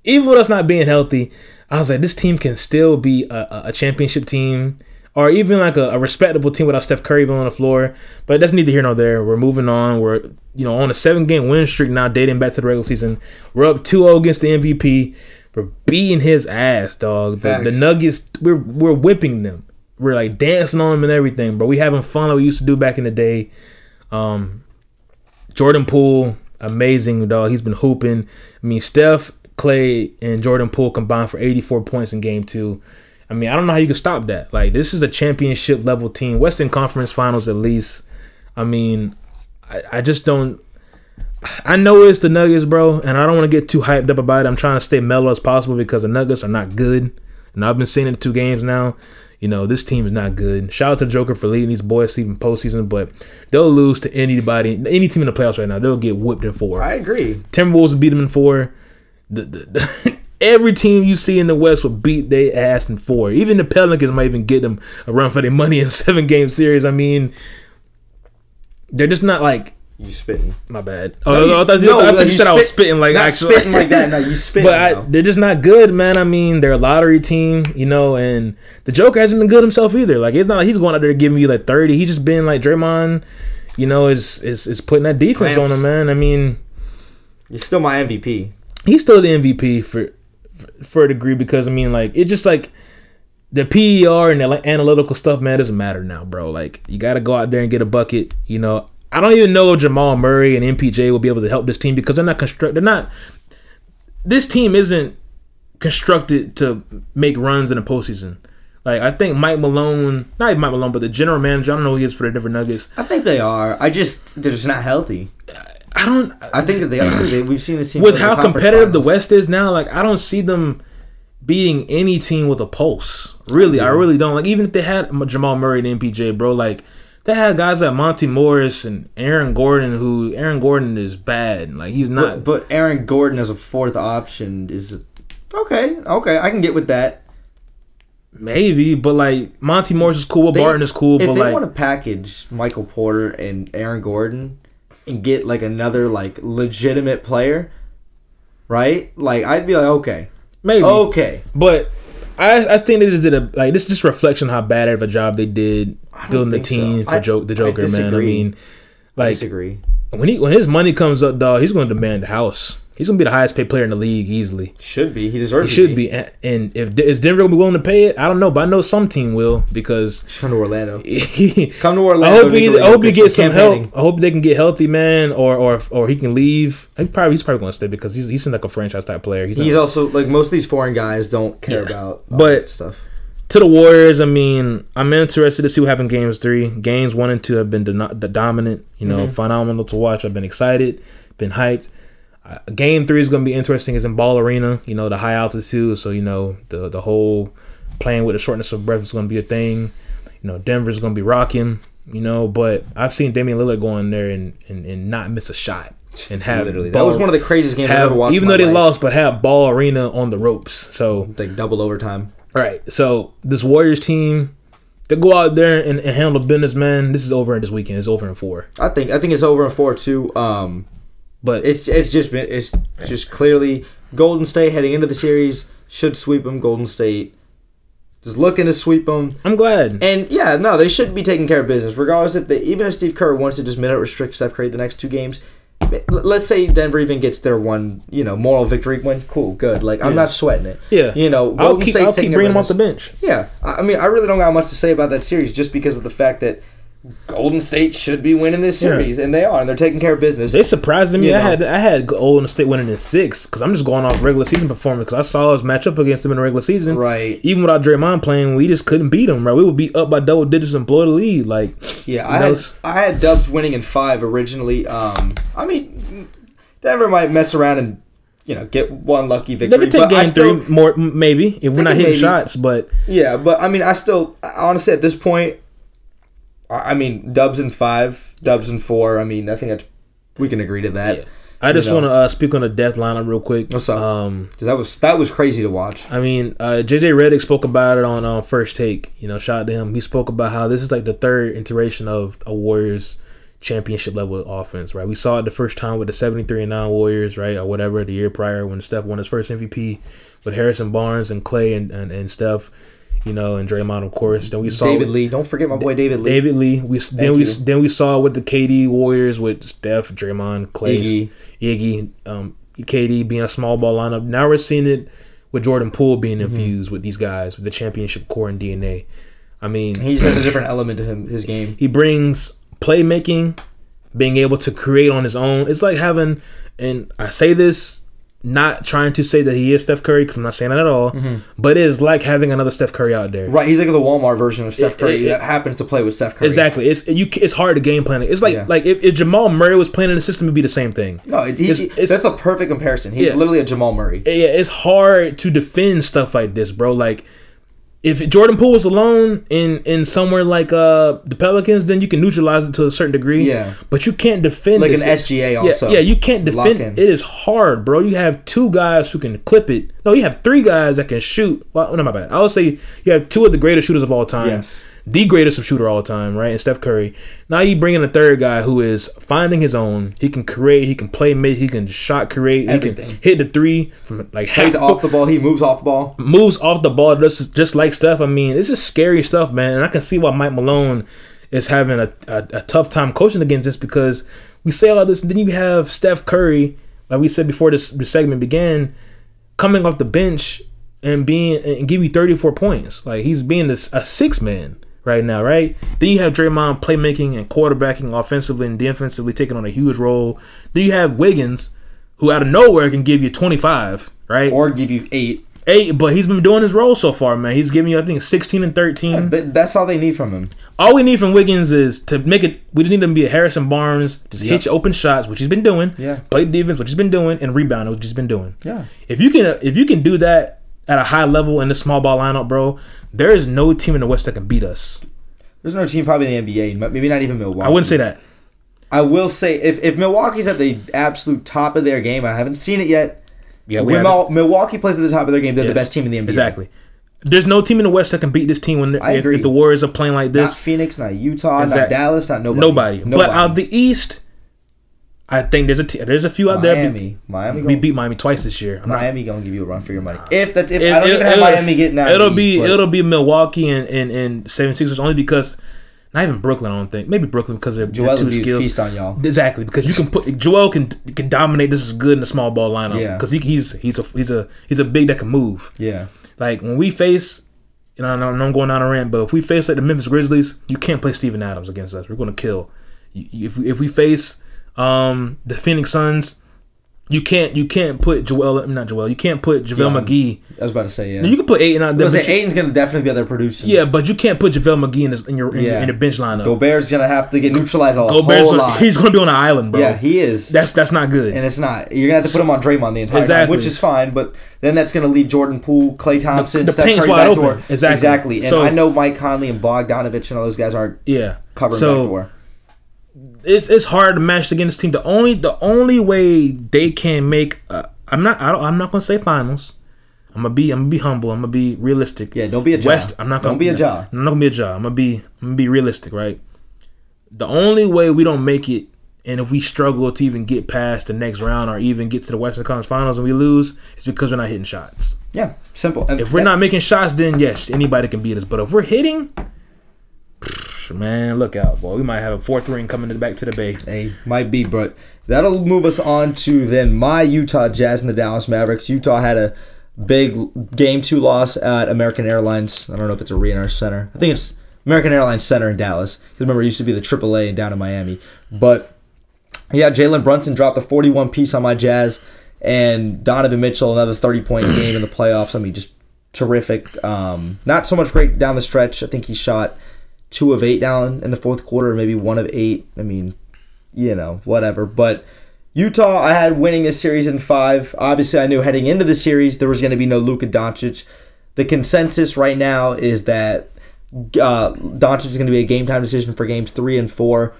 even with us not being healthy, I was like, this team can still be a, a- championship team or even like a, a respectable team without Steph Curry being on the floor. But that's neither here nor there. We're moving on. We're you know on a seven game win streak now, dating back to the regular season. We're up 2-0 against the MVP. We're beating his ass, dog. The, the Nuggets, we're we're whipping them. We're like dancing on them and everything, but we having fun like we used to do back in the day. Um, Jordan Poole, amazing dog. He's been hooping. I mean, Steph, Clay, and Jordan Poole combined for 84 points in game two. I mean, I don't know how you can stop that. Like, this is a championship level team, Western Conference Finals at least. I mean, I, I just don't. I know it's the Nuggets, bro, and I don't want to get too hyped up about it. I'm trying to stay mellow as possible because the Nuggets are not good, and I've been seeing it two games now. You know, this team is not good. Shout out to Joker for leading these boys even postseason, but they'll lose to anybody, any team in the playoffs right now. They'll get whipped in four. I agree. Timberwolves will beat them in four. The, the, the- [laughs] every team you see in the West will beat their ass in four. Even the Pelicans might even get them a run for their money in [laughs] seven game series. I mean, they're just not like You spitting. my bad. No, Oh, you- I thought, no, I thought like you said I was spitting like Not actually spitting like that. No, you [laughs] spitting. But I, they're just not good, man. I mean, they're a lottery team, you know, and the Joker hasn't been good himself either. Like it's not like he's going out there giving you like thirty. He's just been like Draymond, you know, is is is putting that defense Clamps. on him, man. I mean, You're still my MVP. he's still the MVP for for, for a degree because I mean, like it's just like the PER and the analytical stuff, man, doesn't matter now, bro. Like you got to go out there and get a bucket. You know, I don't even know if Jamal Murray and MPJ will be able to help this team because they're not construct. They're not. This team isn't constructed to make runs in the postseason. Like I think Mike Malone, not even Mike Malone, but the general manager. I don't know who he is for the Denver Nuggets. I think they are. I just they're just not healthy. I don't. I think that they are. They, we've seen this team with how competitive the. West is now, like I don't see them beating any team with a pulse. Really, I really don't. Like even if they had Jamal Murray and MPJ, bro, like they had guys like Monte Morris and Aaron Gordon, who Aaron Gordon is bad. Like he's not. But, but Aaron Gordon as a fourth option is okay. Okay, I can get with that. maybe, but like Monty Morris is cool. They- Barton is cool, If but they like want to package Michael Porter and Aaron Gordon and get like another like legitimate player, right? Like I'd be like, okay, maybe. okay. But I, I think they just did a like this is just reflection how bad of a job they did building the think so. team for I- Joke the I Joker, man. I mean, I like disagree. when he when his money comes up, dog, he's going to demand the house. He's going to be the highest paid player in the league easily. Should be. He He deserves. to should be. And and if is Denver to be willing to pay it, I don't know, but I know some team will because [laughs] Come to Orlando. [laughs] Come to Orlando. I hope he, I hope he gets some Campaigning. help. I hope they can get healthy, man, or or or he can leave. He probably he's probably going to stay because he's he's seems like a franchise type player. He's, He's also like most of these foreign guys don't care Yeah. about But- stuff. to the Warriors. I mean, I'm interested to see what happens in games three. Games one and two have been do- the dominant. You know, Mm-hmm. phenomenal to watch. I've been excited, been hyped. Uh, game three is going to be interesting. It's in Ball Arena. You know, the high altitude. So you know the the whole playing with the shortness of breath is going to be a thing. You know, Denver's going to be rocking. You know, but I've seen Damian Lillard go in there and, and, and not miss a shot. and have Literally, that was one of the craziest games I've ever watched. even though they life. lost, but have ball arena on the ropes. So like double overtime. all right, so this Warriors team, they go out there and, and handle business, man. This is over in this weekend. It's over in four. I think I think it's over in four too. Um, But it's it's just been it's just clearly Golden State heading into the series should sweep them. Golden State just looking to sweep them. I'm glad. And yeah, no, they should be taking care of business, regardless if they even if Steve Kerr wants to just minute restrict Steph Curry the next two games. Let's say Denver even gets their one, you know, moral victory win. Cool, good. Like I'm not sweating it. Yeah, You know, I'll Golden keep State's I'll taking keep bringing them off the bench. Yeah, I I mean, I really don't got much to say about that series, just because of the fact that Golden State should be winning this Yeah. series, and they are, and they're taking care of business. They surprised me. You I know. had I had Golden State winning in six because I'm just going off regular season performance because I saw us match up against them in the regular season. Right. Even without Draymond playing, we just couldn't beat them. Right. We would be up by double digits and blow the lead. Like Yeah, I had I had Dubs winning in five originally. Um, I mean, Denver might mess around and you know get one lucky they victory. could take but I game still, three more maybe if we're not hitting maybe. shots. But Yeah, but I mean, I still honestly at this point, I I mean, Dubs in five, Dubs in four. I mean, I think that's we can agree to that. Yeah. I just know. want to uh, speak on the death lineup real quick. What's up? Um, 'Cause that was that was crazy to watch. I mean, uh, JJ Redick spoke about it on um, First Take. You know, shout out to him. He spoke about how this is like the third iteration of a Warriors championship level offense, right? We saw it the first time with the 73 and 9 Warriors, right? Or whatever, the year prior when Steph won his first MVP with Harrison Barnes and Klay and, and, and Steph, you know, and Draymond, of course. Then we saw David Lee, don't forget my boy David Lee. David Lee. We then we you. then we saw with the KD Warriors with Steph, Draymond, Klay, Iggy. Iggy, um, KD being a small ball lineup. Now we're seeing it with Jordan Poole being Mm-hmm. infused with these guys with the championship core and DNA. I mean, He has a different element to him his game. he brings playmaking, being able to create on his own. It's like having, and I say this not trying to say that he is Steph Curry because I'm not saying that at all, but it is like having another Steph Curry out there. Mm-hmm. Right, he's like the Walmart version of Steph It- Curry it- that happens to play with Steph Curry. Exactly. It's you. It's hard to game plan it. It's like Yeah. like if, if Jamal Murray was playing in the system, it'd be the same thing. No, it, he, It's- it's- that's the perfect comparison. He's Yeah. literally a Jamal Murray. Yeah, it's hard to defend stuff like this, bro. Like if Jordan Poole was alone in in somewhere like uh the Pelicans, then you can neutralize it to a certain degree. Yeah. But you can't defend Like an. SGA Yeah, also. yeah, you can't defend. in. It is hard, bro. You have two guys who can clip it. No, you have three guys that can shoot. Well, no, my bad. I would say you have two of the greatest shooters of all time. Yes. The greatest of shooter all time, right? And Steph Curry. Now you bring in a third guy who is finding his own. He can create. He can play mid. He can shot create. He can hit the three from like half off the ball. He moves off the ball. moves off the ball just just like Steph. I mean, this is scary stuff, man. And I can see why Mike Malone is having a, a, a tough time coaching against this because we say all this, and then you have Steph Curry, like we said before this, this segment began, coming off the bench and being and give you 34 points. Like he's being this a six man right now, right? Then you have Draymond playmaking and quarterbacking offensively and defensively taking on a huge role. Then you have Wiggins, who out of nowhere can give you 25, right? Or give you eight. Eight, but he's been doing his role so far, man. He's giving you, I think, 16 and 13. Uh, th- That's all they need from him. All we need from Wiggins is to make it. We didn't need him to be a Harrison Barnes, just Yep. hit you open shots, which he's been doing. Yeah. Play defense, which he's been doing, and rebound, which he's been doing. Yeah. If you can, if you can do that at a high level in the small ball lineup, bro, there is no team in the West that can beat us. There's no team probably in the NBA, maybe not even Milwaukee. I wouldn't say that. I will say if, if Milwaukee's at the absolute top of their game, I haven't seen it yet. Yeah, we When Mil- Milwaukee plays at the top of their game, they're the best team in the NBA. Exactly. There's no team in the West that can beat this team when I if, agree. if the Warriors are playing like this. Not. Phoenix, not Utah, not Dallas, not nobody. Nobody. But out of the East, I think there's a t- there's a few out there. Miami, Miami, We gonna, beat Miami twice this year. I'm not- Miami gonna give you a run for your money. If that's if It- I don't it- even have Miami getting out. It'll be but it'll be Milwaukee and and and 76ers only because not even Brooklyn. I don't think maybe Brooklyn because they're, Joel they're two a skills. feast on y'all. Exactly because you can put Joel can can dominate. This is good in the small ball lineup. Yeah. because he, he's he's a he's a he's a big that can move. Yeah, Like when we face, you know, I know I'm going down a rant, but if we face like the Memphis Grizzlies, you can't play Steven Adams against us. We're going to kill. If if we face um, the Phoenix Suns, you can't you can't put Joel not Joel. You can't put JaVale Dion. McGee. I was about to say yeah. You can put Ayton out there. Was but say you- Ayton's gonna definitely be out there producing. yeah, but you can't put JaVale McGee in, this, in your in, your Yeah. in the bench lineup. Gobert's gonna have to get neutralized a Gobert's whole gonna- lot. he's going to be on an island, bro. yeah, he is. that's that's not good. and it's not. You're gonna have to put him on Draymond the entire Exactly. time, which is fine. But then that's gonna leave Jordan Poole, Klay Thompson, the Steph paint's Curry wide back open. door. Exactly. exactly. And So- I know Mike Conley and Bogdanovic and all those guys aren't yeah. covering so. It's it's hard to match against this team. The only the only way they can make uh, I'm not I don't, I'm not gonna say finals. I'm gonna be I'm gonna be humble. I'm gonna be realistic. Yeah, don't be a jaw. West. I'm not gonna Don't be a jaw. I'm not gonna be a jaw. I'm gonna be I'm gonna be realistic, right? The only way we don't make it, and if we struggle to even get past the next round or even get to the Western Conference Finals and we lose, it's because we're not hitting shots. Yeah, simple. And If we're not making shots, then yes, anybody can beat us. But if we're hitting, man, look out, boy. We might have a fourth ring coming to the back to the bay. Hey, might be, but that'll move us on to then my Utah Jazz and the Dallas Mavericks. Utah had a big game two loss at American Airlines. I don't know if it's Arena or Center. I think it's American Airlines Center in Dallas. Because remember, it used to be the AAA down in Miami. But yeah, Jalen Brunson dropped a 41 piece on my Jazz, and Donovan Mitchell another 30 point game in the playoffs. I mean, just terrific. Um, not so much great down the stretch. I think he shot two of eight down in the fourth quarter, maybe one of eight. I mean, you know, whatever. But Utah, I had winning this series in five. Obviously, I knew heading into the series there was going to be no Luka Doncic. The consensus right now is that uh, Doncic is going to be a game time decision for games three and four.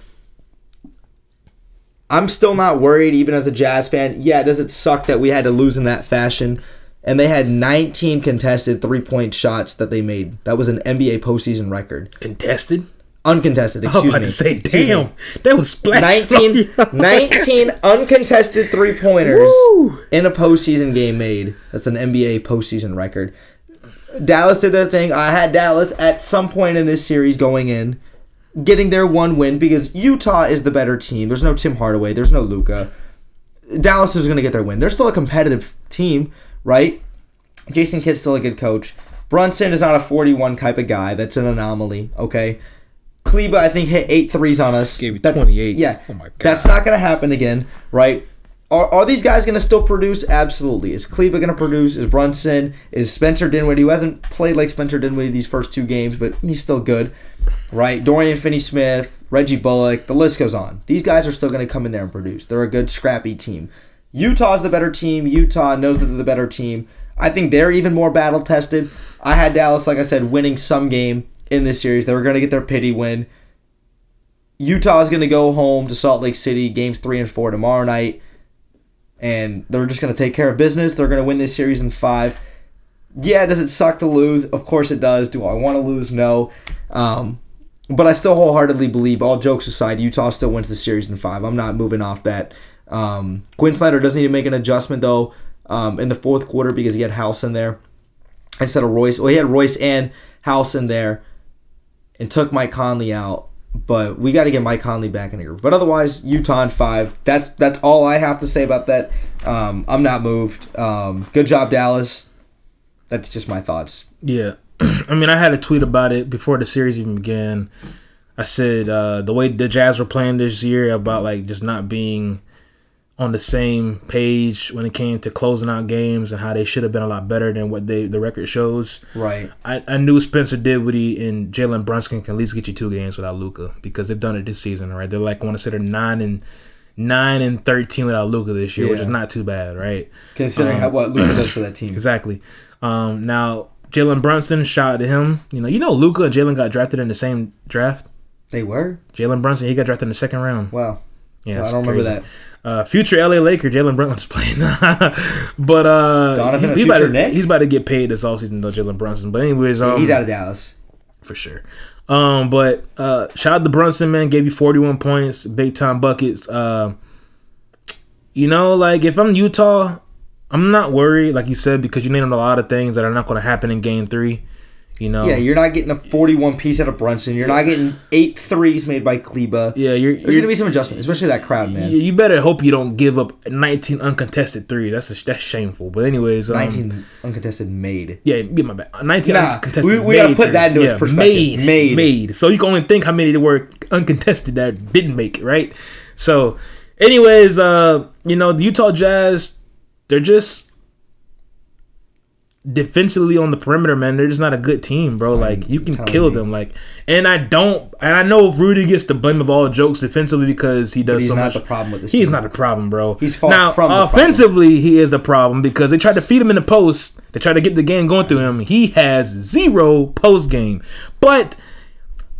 I'm still not worried, even as a Jazz fan. Yeah, does it suck that we had to lose in that fashion? And they had 19 contested three point shots that they made. That was an NBA postseason record. Contested. Uncontested, I was excuse about me. to say, Excuse damn, that was splash. 19, 19 [laughs] uncontested three pointers in a postseason game made. That's an NBA postseason record. Dallas did their thing. I had Dallas at some point in this series going in, getting their one win because Utah is the better team. There's no Tim Hardaway. There's no Luka. Dallas is going to get their win. They're still a competitive team, right? Jason Kidd's still a good coach. Brunson is not a 41 type of guy. That's an anomaly. Okay. Kleber, I think, hit eight threes on us. Gave you That's- 28. Yeah. Oh my God. That's not going to happen again, right? Are, are these guys going to still produce? Absolutely. Is Kleber going to produce? Is Brunson? Is Spencer Dinwiddie, who hasn't played like Spencer Dinwiddie these first two games, but he's still good, right? Dorian Finney-Smith, Reggie Bullock, the list goes on. These guys are still going to come in there and produce. They're a good, scrappy team. Utah's the better team. Utah knows that they're the better team. I think they're even more battle tested. I had Dallas, like I said, winning some game in this series. They were going to get their pity win. Utah's going to go home to Salt Lake City, games three and four tomorrow night, and they're just going to take care of business. They're going to win this series in five. Yeah, does it suck to lose? Of course it does. Do I want to lose? No. Um, but I still wholeheartedly believe, all jokes aside, Utah still wins the series in five. I'm not moving off that. Um, Quin Snyder does need to make an adjustment, though, um, in the fourth quarter because he had House in there instead of Royce. Well, he had Royce and House in there and took Mike Conley out. But we got to get Mike Conley back in here. But otherwise, Utah in five. That's that's all I have to say about that. Um, I'm not moved. Um, good job, Dallas. That's just my thoughts. Yeah. [clears throat] I mean, I had a tweet about it before the series even began. I said uh, the way the Jazz were playing this year about like just not being on the same page when it came to closing out games and how they should have been a lot better than what they the record shows. Right. I, I knew Spencer Dinwiddie and Jalen Brunson can at least get you two games without Luka because they've done it this season, right? They're like I want to say they're nine and nine and thirteen without Luka this year, which is not too bad, right? Considering Um, how, what Luka does for that team. Exactly. Um, now Jalen Brunson shot to him. You know, you know Luka and Jalen got drafted in the same draft. They were. Jalen Brunson he got drafted in the second round. Wow. Yeah, I don't remember that. Uh, future LA Laker Jalen Brunson's [laughs] playing, [laughs] but uh, Donovan, a he, he about to, he's about to get paid this offseason though, Jalen Brunson. But anyways, um, He's out of Dallas. for sure. Um, but uh, shout out to Brunson, man. Gave you 41 points, big time buckets. Uh, you know, like if I'm Utah, I'm not worried, like you said, because you named a lot of things that are not going to happen in Game Three. You know, Yeah, you're not getting a 41 piece out of Brunson. You're not getting eight threes made by Kleber. yeah, you're. There's you're going to be some adjustment, especially that crowd, man. you, better hope you don't give up 19 uncontested threes. That's a, that's shameful. But anyways, um, 19 uncontested made. Yeah, get my bad. 19 Nah, uncontested. we- we gotta put that threes. into its perspective. Made, Made. made, So you can only think how many there were uncontested that didn't make it, right? So, anyways, uh, you know, the Utah Jazz, they're just defensively on the perimeter, man. They're just not a good team, bro. Like you can kill you. them, like. And I don't, and I know if Rudy gets the blame of all jokes defensively because he does He's so not much. the problem with this He's team. not a problem, bro. He's far now from the offensively, he is a problem because they tried to feed him in the post. They tried to get the game going through him. He has zero post game, but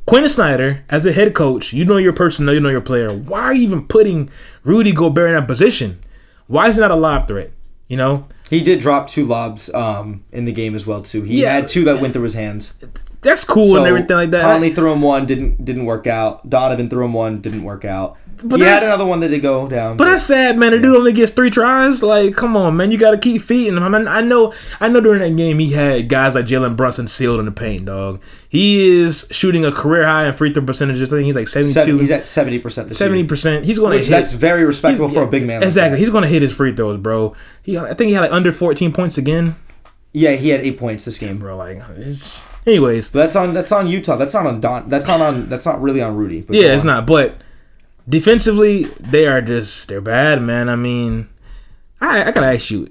Quin Snyder, as a head coach, you know your personnel, you know your player. Why are you even putting Rudy Gobert in that position? Why is he not a live threat? You know, He did drop two lobs um, in the game as well too. He Yeah. had two that went through his hands. that's cool So and everything like that. Conley threw him one, didn't didn't work out. Donovan threw him one, didn't work out. But he had another one that did go down. But that's sad, man. The dude only gets three tries. Like, come on, man. You got to keep feeding him. I mean, I know, I know. During that game, he had guys like Jalen Brunson sealed in the paint, dog. He is shooting a career high in free throw percentages. I think he's like Seven- seventy-two. he's at seventy percent Seventy percent. He's going to hit. that's very respectable for a big man. like exactly. that. He's going to hit his free throws, bro. He, I think he had like under fourteen points again, Yeah, he had eight points this game. bro. Like, anyways, But that's on that's on Utah. That's not on Don. That's not on. That's not really on Rudy. But yeah, it's on. not. But defensively, they are just they're bad, man. I mean, I I gotta ask you,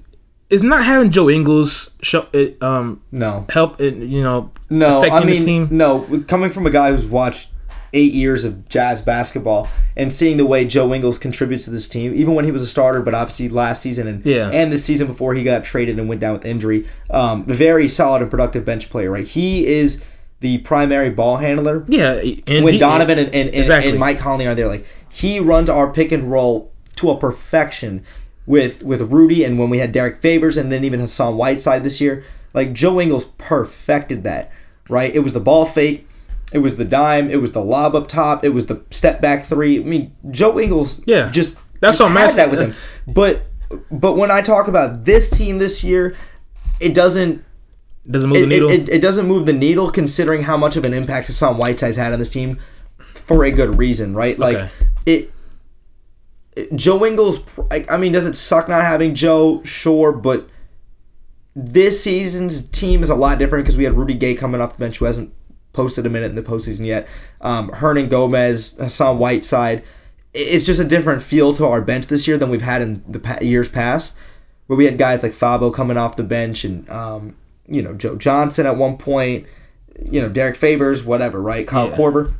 is not having Joe Ingles show it um No, help it you know no. affecting I mean, team? no. Coming from a guy who's watched eight years of Jazz basketball and seeing the way Joe Ingles contributes to this team, even when he was a starter, but obviously last season and Yeah. and the season before he got traded and went down with injury. Um, very solid and productive bench player. Right, he is the primary ball handler. Yeah, and when he- Donovan and, and, Exactly. and Mike Conley are there, like he runs our pick and roll to a perfection with with Rudy and when we had Derrick Favors and then even Hassan Whiteside this year. Like Joe Ingles perfected that, right? It was the ball fake, it was the dime, it was the lob up top, it was the step back three. I mean, Joe Ingles Yeah. just That's just had that with him. But but when I talk about this team this year, it doesn't doesn't move the it, needle. it, it, it doesn't move the needle considering how much of an impact Hassan Whiteside's had on this team for a good reason, right? Like Okay. it, Joe Ingles. I, I mean, does it suck not having Joe? Sure, but this season's team is a lot different because we had Rudy Gay coming off the bench who hasn't posted a minute in the postseason yet. Um, Hernangomez, Hassan Whiteside. It's just a different feel to our bench this year than we've had in the pa- years past, where we had guys like Thabo coming off the bench and um, you know Joe Johnson at one point, you know Derrick Favors, whatever, right? Kyle Yeah. Korver.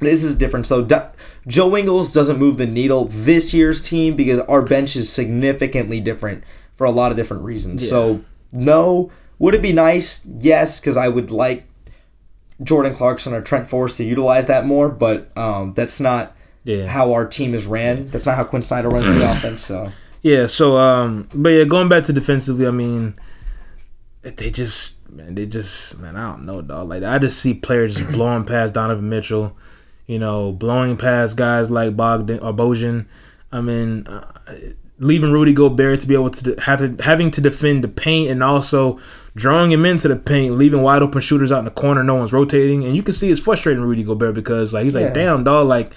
This is different. So Do- Joe Ingles doesn't move the needle this year's team because our bench is significantly different for a lot of different reasons. So no, would it be nice? Yes, because I would like Jordan Clarkson or Trent Forrest to utilize that more, but um, that's not yeah. how our team is ran. That's not how Quin Snyder runs the offense. So Yeah, so um but yeah, going back to defensively, I mean they just man, they just man, I don't know, dog. Like I just see players just blowing past Donovan Mitchell, you know, blowing past guys like Bogdan or Bojan. I mean, uh, leaving Rudy Gobert to be able to have to, having to defend the paint and also drawing him into the paint, leaving wide open shooters out in the corner, no one's rotating, and you can see it's frustrating Rudy Gobert because like he's like, damn, dog, like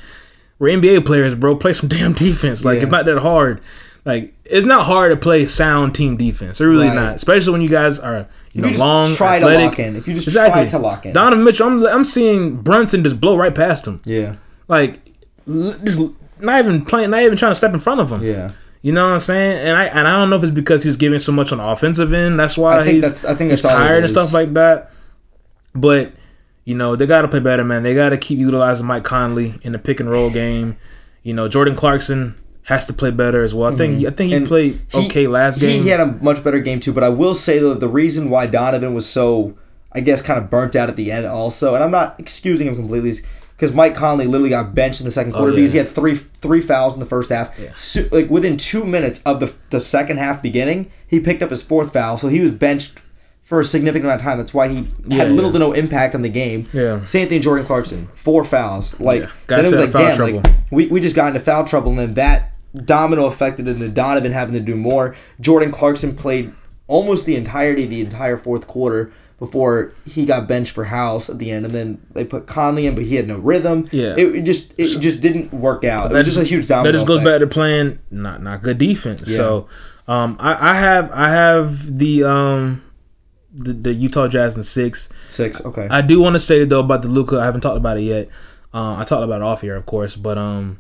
we're NBA players, bro. Play some [laughs] damn defense. Like Yeah. it's not that hard. Like it's not hard to play sound team defense. It's really Right. not, especially when you guys are you know you just long, try to athletic. lock in. If you just Exactly. try to lock in. Donovan Mitchell, I'm I'm seeing Brunson just blow right past him. yeah, Like just not even playing, not even trying to step in front of him. yeah. You know what I'm saying? And I and I don't know if it's because he's giving so much on the offensive end. That's why I think he's that's- I think he's that's all it tired and stuff like that. But you know they got to play better, man. They got to keep utilizing Mike Conley in the pick and roll game. You know Jordan Clarkson has to play better as well. I think I think he Mm-hmm. And played he- okay last he- game. He, had a much better game too, but I will say though the reason why Donovan was so, I guess, kind of burnt out at the end also, and I'm not excusing him completely, because Mike Conley literally got benched in the second quarter Oh, yeah. because he had three three fouls in the first half. So, like within two minutes of the the second half beginning, he picked up his fourth foul, so he was benched for a significant amount of time. That's why he Yeah, had little yeah. to no impact on the game. Yeah. Same thing, Jordan Clarkson, four fouls. Like Yeah. Then it was like, damn, trouble. like we, we just got into foul trouble, and then that domino affected into Donovan having to do more. Jordan Clarkson played almost the entirety of the entire fourth quarter before he got benched for House at the end, and then they put Conley in, but he had no rhythm. Yeah. it, it just it just didn't work out. It was That- just a huge domino. That just goes effect. back to playing not not good defense. Yeah. So um, I, I have I have the um the, the Utah Jazz in six. Six. Okay. I do want to say though about the Luka. I haven't talked about it yet. Uh, I talked about it off here, of course. But um,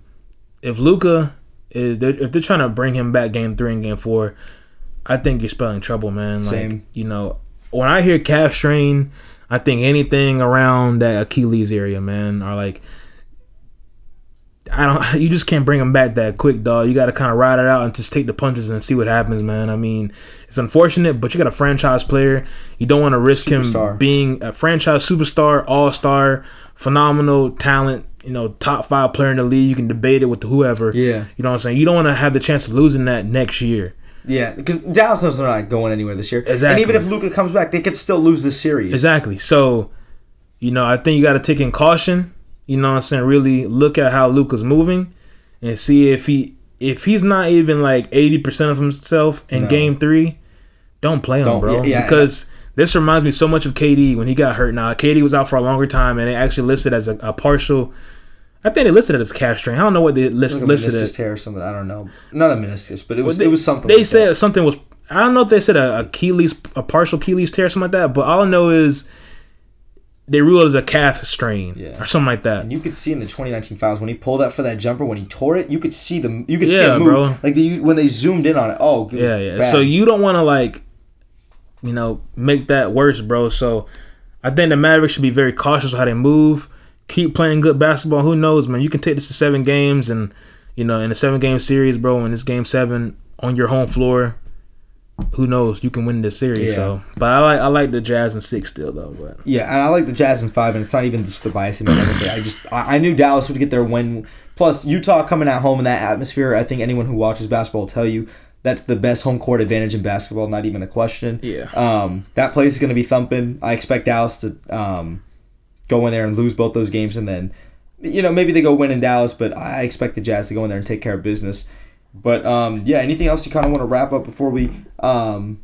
if Luka is they're, if they're trying to bring him back game three and game four, I think you're spelling trouble, man. Like Same. you know, when I hear calf strain, I think anything around that Achilles area, man, are like. I don't. [laughs] You just can't bring him back that quick, dog. You got to kind of ride it out and just take the punches and see what happens, man. I mean, it's unfortunate, but you got a franchise player. You don't want to risk Superstar. him being a franchise superstar, all star, phenomenal talent. You know, top five player in the league. You can debate it with whoever. Yeah. You know what I'm saying? You don't want to have the chance of losing that next year. Yeah, because Dallas knows they're not going anywhere this year. Exactly. And even if Luka comes back, they could still lose this series. Exactly. So, you know, I think you got to take in caution. You know what I'm saying? Really look at how Luka's moving and see if he if he's not even like 80% of himself in No. game 3, don't play him, Don't- bro. yeah, yeah. because this reminds me so much of KD when he got hurt. Now, KD was out for a longer time and they actually listed as a, a partial I think they listed it as calf strain. I don't know what they list, listed meniscus it. tear or something. I don't know. Not a meniscus, but it was They, it was something. They like said that. something was. I don't know if they said a Achilles, a partial Achilles tear, or something like that. But all I know is they ruled it as a calf strain Yeah. or something like that. And you could see in the 2019 files when he pulled up for that jumper when he tore it, you could see the you could see Yeah, it move. bro. Like the, when they zoomed in on it. Oh, it Yeah, yeah. bad. So you don't want to like, you know, make that worse, bro. So I think the Mavericks should be very cautious with how they move. Keep playing good basketball. Who knows, man? You can take this to seven games, and you know, in a seven game series, bro. In this game seven on your home floor, who knows? You can win this series. Yeah. So, but I like I like the Jazz and six still though. But Yeah, and I like the Jazz in five, and it's not even just the bias in. Like I I just I, I knew Dallas would get their win. Plus, Utah coming at home in that atmosphere. I think anyone who watches basketball will tell you that's the best home court advantage in basketball. Not even a question. Yeah. Um, that place is going to be thumping. I expect Dallas to um, go in there and lose both those games, and then you know maybe they go win in Dallas, but I expect the Jazz to go in there and take care of business. But um, yeah, anything else you kind of want to wrap up before we um,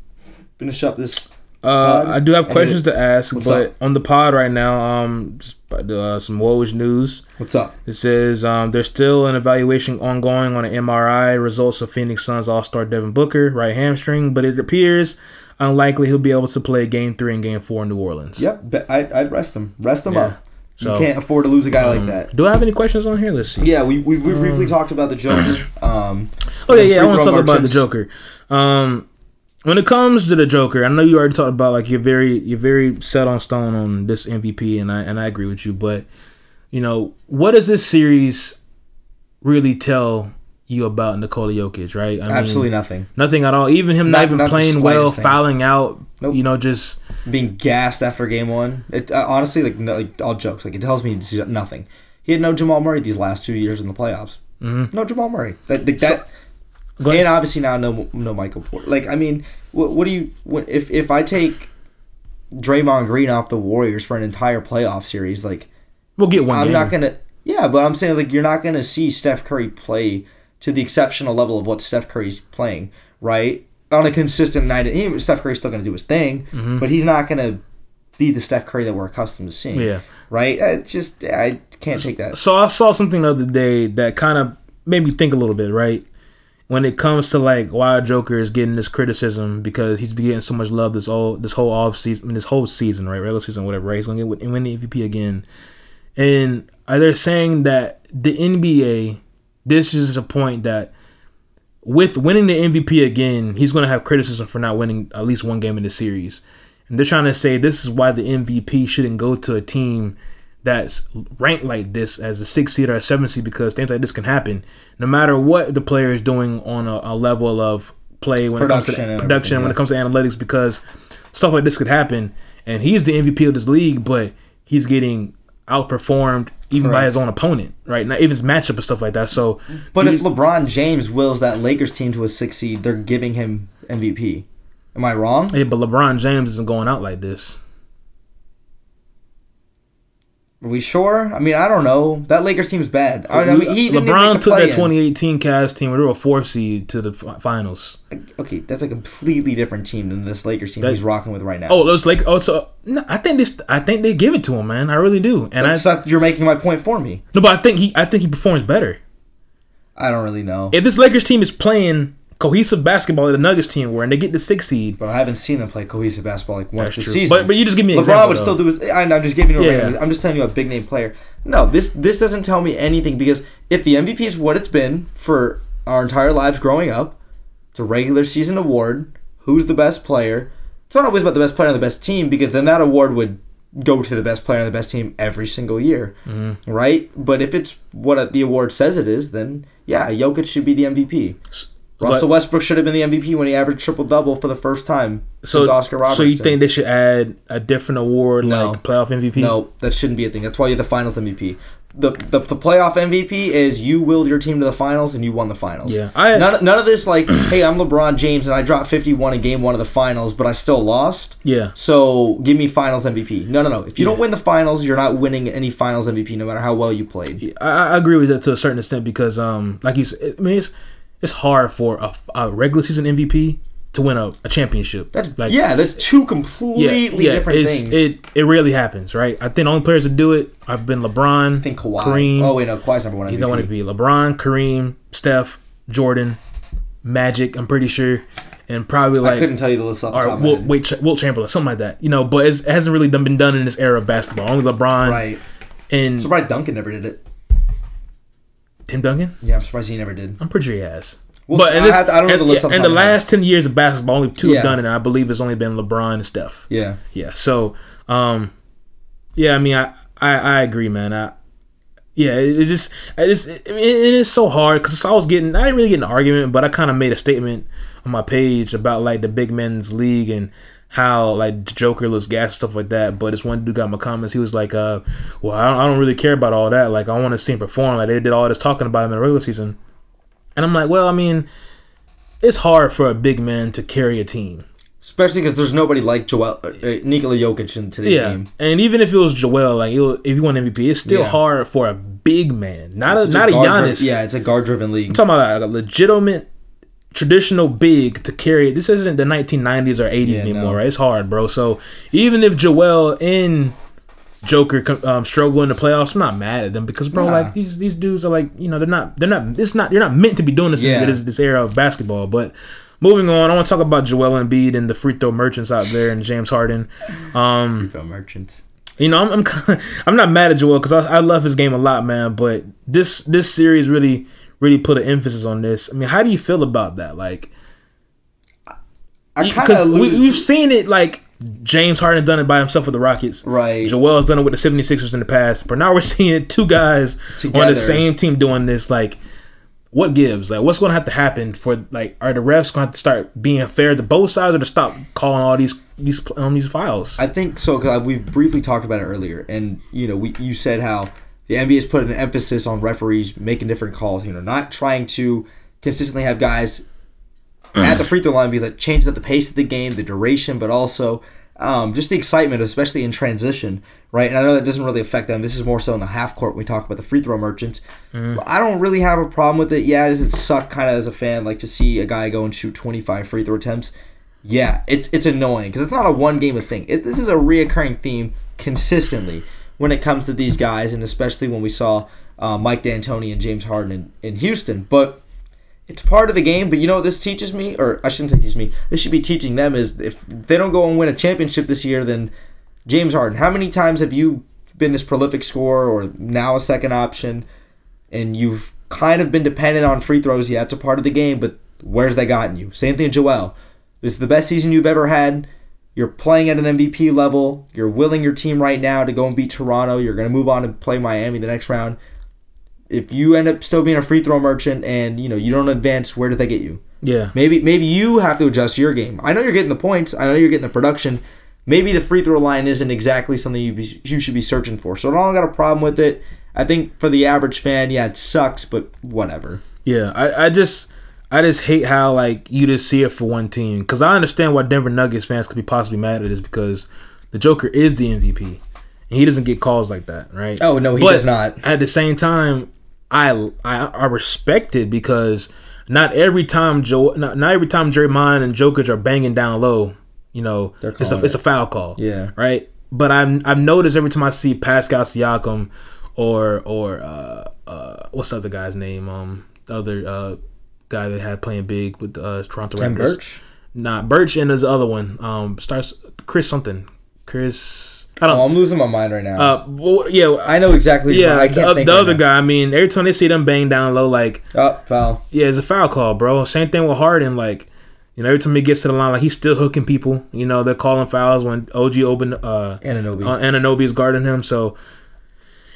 finish up this? Uh. I do have questions to ask, What's but up? on the pod right now, um, just uh, some Woj news. What's up? It says um, there's still an evaluation ongoing on an MRI results of Phoenix Suns All-Star Devin Booker right hamstring, but it appears unlikely he'll be able to play Game Three and Game Four in New Orleans. Yep, but I, I'd rest him. Rest him Yeah. up. So, you can't afford to lose a guy like um, that. Do I have any questions on here? Let's see. Yeah, we, we, we briefly talked about the Joker. Um, Oh yeah, yeah. I want to talk about the. Joker. Um, when it comes to the Joker, I know you already talked about like you're very you're very set on stone on this MVP, and I and I agree with you. But you know, what does this series really tell you about Nikola Jokic? Right? I Absolutely nothing. nothing at all. Even him not, Not- even not playing well, thing. fouling out. Nope. You know, just Being gassed after game one. It uh, honestly, like, no, like all jokes, like it tells me nothing. He had no Jamal Murray these last two years in the playoffs. Mhm. No Jamal Murray. That, that ahead. and obviously now no no Michael Porter. Like I mean, what, what do you what, if if I take Draymond Green off the Warriors for an entire playoff series, like we'll get one. I'm game. not gonna. Yeah, but I'm saying like you're not gonna see Steph Curry play to the exceptional level of what Steph Curry's playing, right? On a consistent night. He, Steph Curry's still gonna do his thing, mm-hmm. but he's not gonna be the Steph Curry that we're accustomed to seeing. Yeah. Right? It's just I can't take that. So I saw something the other day that kind of made me think a little bit, right? When it comes to like why Joker is getting this criticism because he's been getting so much love this all this whole off season, I mean, this whole season, right, regular season, whatever. Right? He's gonna get win the MVP again, and they're saying that the NBA, this is a point that with winning the MVP again, he's gonna have criticism for not winning at least one game in the series, and they're trying to say this is why the MVP shouldn't go to a team that's ranked like this as a six seed or a seven seed because things like this can happen. No matter what the player is doing on a, a level of play when it comes Production to production everything, when it comes to analytics because stuff like this could happen. And he's the MVP of this league but he's getting outperformed even by his own opponent right now if it's matchup and stuff like that so But if LeBron James wills that Lakers team to a six seed, they're giving him MVP. Am I wrong? yeah, but LeBron James isn't going out like this Are we sure? I mean, I don't know. That Lakers team's bad. I, mean, he LeBron the took that play-in. 2018 Cavs team where they were a fourth seed to the finals Okay, that's a completely different team than this Lakers team That- he's rocking with right now. Oh, those Lakers. oh so no, I think this I think they give it to him, man. I really do. And That's I not, you're making my point for me. no, but I think he I think he performs better. I don't really know, If this Lakers team is playing cohesive basketball that the Nuggets team were and they get the six seed, but I haven't seen them play cohesive basketball like once that's this true. season. But but you just give me an LeBron example. would though. still do his. I, I'm just giving you. A Yeah. random, I'm just telling you a big name player. No, this this doesn't tell me anything because if the MVP is what it's been for our entire lives growing up, it's a regular season award. Who's the best player? It's not always about the best player on the best team because then that award would go to the best player on the best team every single year, Mm-hmm. right? But if it's what the award says it is, then yeah, Jokic should be the MVP. Russell But- Westbrook should have been the MVP when he averaged triple double for the first time So, since Oscar Robertson. so you think they should add a different award No. like playoff MVP? No, that shouldn't be a thing. That's why you're the Finals MVP. The, the the playoff MVP is you willed your team to the finals and you won the finals. Yeah, I None, none of this like, [clears throat] hey, I'm LeBron James and I dropped 51 in game one of the finals, but I still lost. yeah. So give me finals MVP. No, no, no. If you don't win the finals, you're not winning any finals MVP, no matter how well you played. I, I agree with that to a certain extent because, um, like you said, I mean, it's it's hard for a, a regular season MVP to win a, a championship. That's like yeah, that's two completely different things. It it rarely happens, right? I think the only players that do it have been LeBron, I think Kawhi. Kareem. Oh wait, no, Kawhi's number one MVP. You don't want to be LeBron, Kareem, Steph, Jordan, Magic. I'm pretty sure, and probably like I couldn't tell you the list off the or top of Wilt, head. Wilt, Wilt Chamberlain, something like that. You know, but it's, it hasn't really done, been done in this era of basketball. Only LeBron Right. and Surprised Duncan never did it. Tim Duncan. Yeah, I'm surprised he never did. I'm pretty sure he has. Well, but I in this, have to- I don't know the list off the in top the of my head. last ten years of basketball, only two Yeah. have done it. And I believe it's only been LeBron and Steph. Yeah. Yeah. So, um, yeah. I mean, I I, I agree, man. I yeah. It, it's just it's it, it is so hard because I was getting I didn't really get an argument, but I kind of made a statement on my page about like the big men's league and how like Joker looks gas and stuff like that. But this one dude got in my comments. He was like, uh, well, I don't, I don't really care about all that. Like, I want to see him perform. Like they did all this talking about him in the regular season, and I'm like, well, I mean. It's hard for a big man to carry a team. Especially because there's nobody like Joel, uh, uh, Nikola Jokic in today's Yeah, and even if it was Joel, like if you won MVP, it's still Yeah. hard for a big man, not a It's not a Giannis. Yeah, it's a guard-driven league. I'm talking about like a legitimate traditional big to carry it. This isn't the 1990s or 80s Yeah, anymore, no. right? It's hard, bro. So even if Joel and Joker um, struggle in the playoffs, I'm not mad at them because, bro, Nah. like these these dudes are like you know they're not they're not it's not you're not meant to be doing this Yeah. in this, this era of basketball, but. Moving on, I want to talk about Joel Embiid and the free throw merchants out there, and James Harden. Um, Film merchants. you know, I'm I'm, [laughs] I'm not mad at Joel because I, I love his game a lot, man. But this this series really really put an emphasis on this. I mean, how do you feel about that? Like, I kind because of we, we've seen it like James Harden done it by himself with the Rockets. right. Joel's done it with the 76ers in the past, but now we're [laughs] seeing two guys on the same team doing this. Like, what gives? Like, what's going to have to happen for like, are the refs going to have to start being fair to both sides, or to stop calling all these these um, these files? I think so. Cause we've briefly talked about it earlier, and you know, we you said how the NBA has put an emphasis on referees making different calls. You know, not trying to consistently have guys at the free throw line because that changes up the pace of the game, the duration, but also um, just the excitement, especially in transition, right? And I know that doesn't really affect them. This is more so in the half court when we talk about the free throw merchants. But I don't really have a problem with it. Yeah, does it suck kind of as a fan, like to see a guy go and shoot 25 free throw attempts? Yeah, it's it's annoying because it's not a one game of thing. It, this is a reoccurring theme consistently when it comes to these guys, and especially when we saw uh, Mike D'Antoni and James Harden in, in Houston. But it's part of the game. But you know what this teaches me, or I shouldn't say teach me. This should be teaching them is if they don't go and win a championship this year, then James Harden. How many times have you been this prolific scorer, or now a second option, and you've kind of been dependent on free throws? Yeah, it's a part of the game, but where's that gotten you? Same thing, Joel. This is the best season you've ever had. You're playing at an MVP level. You're willing your team right now to go and beat Toronto. You're going to move on and play Miami the next round. If you end up still being a free throw merchant and you know you don't advance, where did they get you? yeah, Maybe maybe you have to adjust your game. I know you're getting the points. I know you're getting the production. Maybe the free throw line isn't exactly something you be, you should be searching for. So I don't got a problem with it. I think for the average fan, yeah, it sucks, but whatever. Yeah, I, I just I just hate how like you just see it for one team because I understand why Denver Nuggets fans could be possibly mad at this because the Joker is the MVP and he doesn't get calls like that, right? Oh, no, he But does not. At the same time, I I, I respect it because not every time Joe not, not every time Draymond and Jokic are banging down low, you know, it's a calling it's a foul call Yeah. right? But I'm I've noticed every time I see Pascal Siakam or or uh, uh, what's the other guy's name? Um, the other uh, guy they had playing big with the uh, Toronto Ken Raptors. Birch. Not Birch, and there's the other one. Um, starts Chris something. Chris. I Oh, don't. I'm losing my mind right now. Uh, well, yeah. I know exactly. Yeah, I can't the, the right other now. guy. I mean, every time they see them bang down low, like Oh, foul. yeah, it's a foul call, bro. Same thing with Harden. Like, You know, every time he gets to the line, like he's still hooking people. You know, they're calling fouls when OG open uh Anunoby. uh, Anunoby is guarding him. So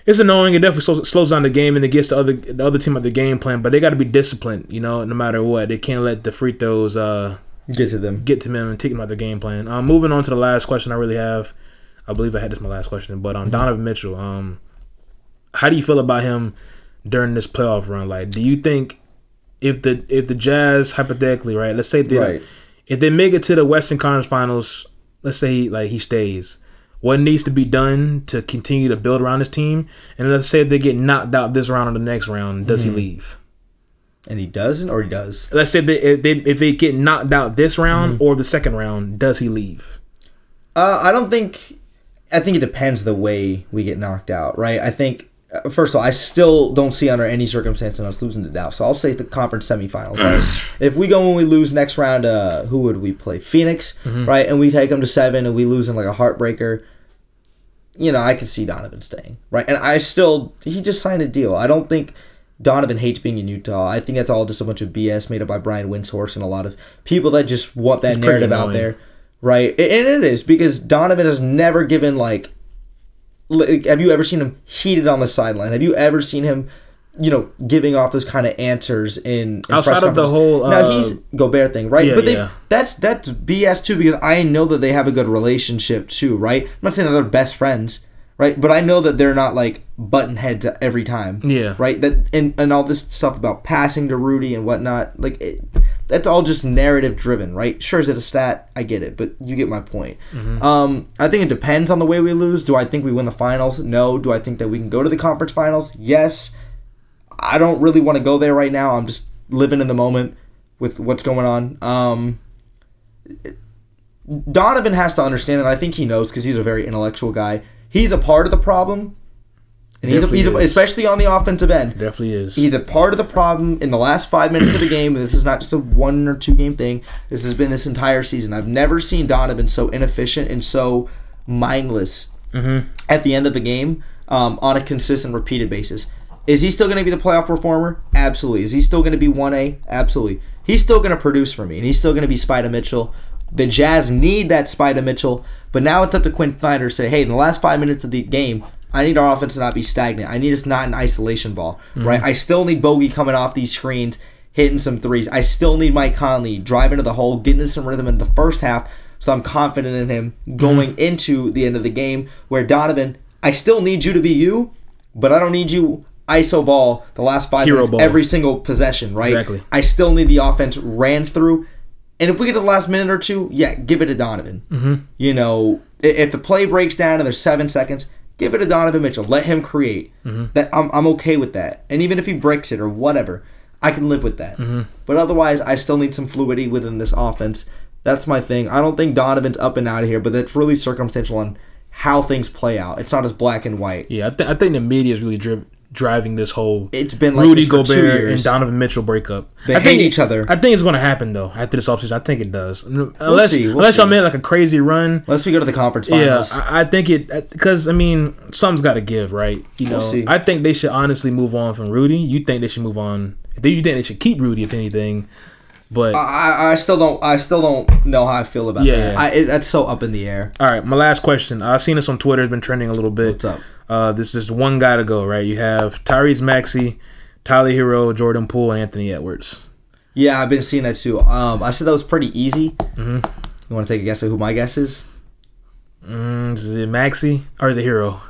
it's annoying. It definitely slows, slows down the game and it gets the other the other team at the game plan. But they got to be disciplined. You know, no matter what, they can't let the free throws uh Get to them. get to them and take them out their game plan. Um, moving on to the last question I really have. I believe I had this my last question, but um, Donovan Mitchell. Um, how do you feel about him during this playoff run? Like, do you think if the if the Jazz hypothetically, right? Let's say they Right. if they make it to the Western Conference Finals, let's say he, like he stays. What needs to be done to continue to build around his team? And let's say they get knocked out this round or the next round, does he leave? And he doesn't, or he does. Let's say they, if they if they get knocked out this round or the second round, does he leave? Uh, I don't think. I think it depends the way we get knocked out, right? I think. uh, First of all, I still don't see under any circumstance us losing to Dallas. So I'll say the conference semifinals. Right? if we go and we lose next round, uh, who would we play? Phoenix, right? And we take them to seven, and we lose in like a heartbreaker. You know, I could see Donovan staying, right? And I still, he just signed a deal. I don't think Donovan hates being in Utah. I think that's all just a bunch of BS made up by Brian Windhorst and a lot of people that just want that It's narrative out there, right? And it is because Donovan has never given like. like, Have you ever seen him heated on the sideline? Have you ever seen him, you know, giving off those kind of answers in, in Outside of the whole, now uh, he's Gobert thing, right? yeah, but they yeah. that's that's BS too because I know that they have a good relationship too, right? I'm not saying that they're best friends, right? But I know that they're not like button heads every time, Yeah. right? That and, and all this stuff about passing to Rudy and whatnot, like it, that's all just narrative driven, right? Sure, is it a stat? I get it, but you get my point. Um, I think it depends on the way we lose. Do I think we win the finals? No. Do I think that we can go to the conference finals? Yes. I don't really want to go there right now. I'm just living in the moment with what's going on. Um, Donovan has to understand, and I think he knows because he's a very intellectual guy. He's a part of the problem, and he's, a, he's a, especially on the offensive end. Definitely is. He's a part of the problem in the last five minutes of the game. This is not just a one or two game thing. This has been this entire season. I've never seen Donovan so inefficient and so mindless Mm-hmm. at the end of the game um, on a consistent, repeated basis. Is he still going to be the playoff performer? Absolutely. Is he still going to be 1A? Absolutely. He's still going to produce for me, and he's still going to be Spider Mitchell. The Jazz need that Spider Mitchell, but now it's up to Quin Snyder to say, hey, in the last five minutes of the game, I need our offense to not be stagnant. I need us not an isolation ball, mm-hmm. right? I still need Bogey coming off these screens, hitting some threes. I still need Mike Conley driving to the hole, getting some rhythm in the first half, so I'm confident in him mm-hmm. going into the end of the game. Where Donovan, I still need you to be you, but I don't need you ISO ball the last five Hero minutes ball. every single possession, right? Exactly. I still need the offense ran through. And if we get to the last minute or two, yeah, give it to Donovan. Mm-hmm. You know, if the play breaks down and there's seven seconds, give it to Donovan Mitchell. Let him create. Mm-hmm. That I'm, I'm okay with that. And even if he breaks it or whatever, I can live with that. Mm-hmm. But otherwise, I still need some fluidity within this offense. That's my thing. I don't think Donovan's up and out of here, but that's really circumstantial on how things play out. It's not as black and white. yeah, I, th- I think the media is really dri- driving this whole It's been like Rudy Gobert and Donovan Mitchell breakup. They I hate think each other. I think it's going to happen though after this offseason. I think it does. Unless see, we'll unless y'all made like a crazy run. Unless we go to the conference Yeah, finals. I, I think it because I mean something's got to give, right? You know, We'll. I think they should honestly move on from Rudy. You think they should move on? You think they should keep Rudy if anything? But I, I still don't I still don't know how I feel about Yeah, that. yeah. I, it, that's so up in the air. all right, my last question. I've seen this on Twitter. It's been trending a little bit. What's up? Uh, this is one guy to go, right? You have Tyrese Maxey, Tyler Herro, Jordan Poole, Anthony Edwards. Yeah, I've been seeing that too. Um, I said that was pretty easy. Mm-hmm. You want to take a guess at who my guess is? Mm, is it Maxey or is it Herro?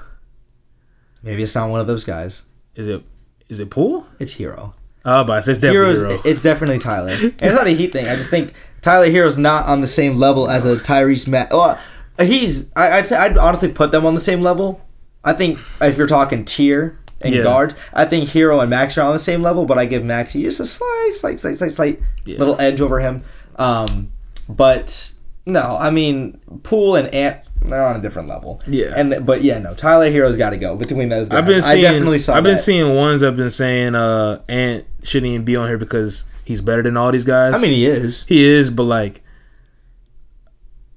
Maybe it's not one of those guys. Is it is it Poole? It's Herro. Oh, but it's definitely Herro's. Herro. It's definitely Tyler. And it's not a heat thing. I just think Tyler Herro's not on the same level as a Tyrese Matt. Well, he's. I, I'd say I'd honestly put them on the same level. I think if you're talking tier and Yeah. guards, I think Herro and Max are on the same level. But I give Max just a slight, slight, slight, slight, slight Yeah. little edge over him. Um, but no, I mean Poole and Ant. They're on a different level. Yeah. And but yeah, no. Tyler Herro's got to go between those guys. I've been I seeing. definitely saw I've been that. seeing ones that've been saying uh Ant shouldn't even be on here because he's better than all these guys. I mean, he is. he is, but like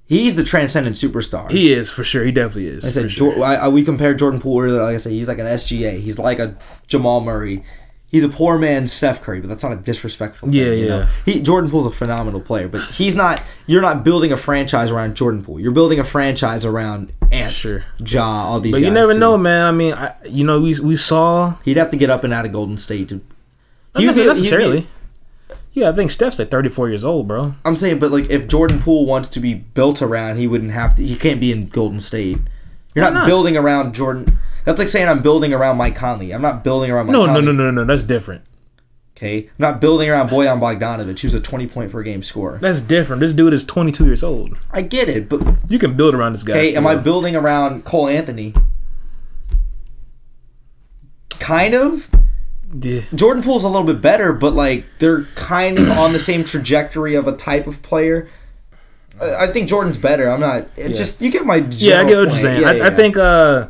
He's the transcendent superstar. he is for sure. He definitely is. I said sure. Jor- I, I, we compared Jordan Poole earlier. Like I said, he's like an SGA. He's like a Jamal Murray. he's a poor man Steph Curry, but that's not a disrespectful. Thing, Yeah, you know? yeah. He Jordan Poole's a phenomenal player, but he's not. You're not building a franchise around Jordan Poole. You're building a franchise around Ant, Sure. Ja, all these. But you never too. know, man. I mean, I, you know, we we saw He'd have to get up and out of Golden State to. not He'd be- he'd be- necessarily. Yeah, I think Steph's like 34 years old, bro. I'm saying, but like if Jordan Poole wants to be built around, he wouldn't have to. He can't be in Golden State. You're not, not? building around Jordan. That's like saying I'm building around Mike Conley. I'm not building around Mike No, no, Conley. no, no, no, no. That's different. Okay, I'm not building around Bojan Bogdanovic, who's a 20 point per game scorer. That's different. This dude is 22 years old. I get it, but You can build around this guy. okay, am I building around Cole Anthony? Kind of. Yeah. Jordan Poole's a little bit better, but like they're kind of on the same trajectory of a type of player. I I think Jordan's better. I'm not. It Yeah. Just you get my. Yeah, I get what you're saying. Yeah, I, yeah, I think uh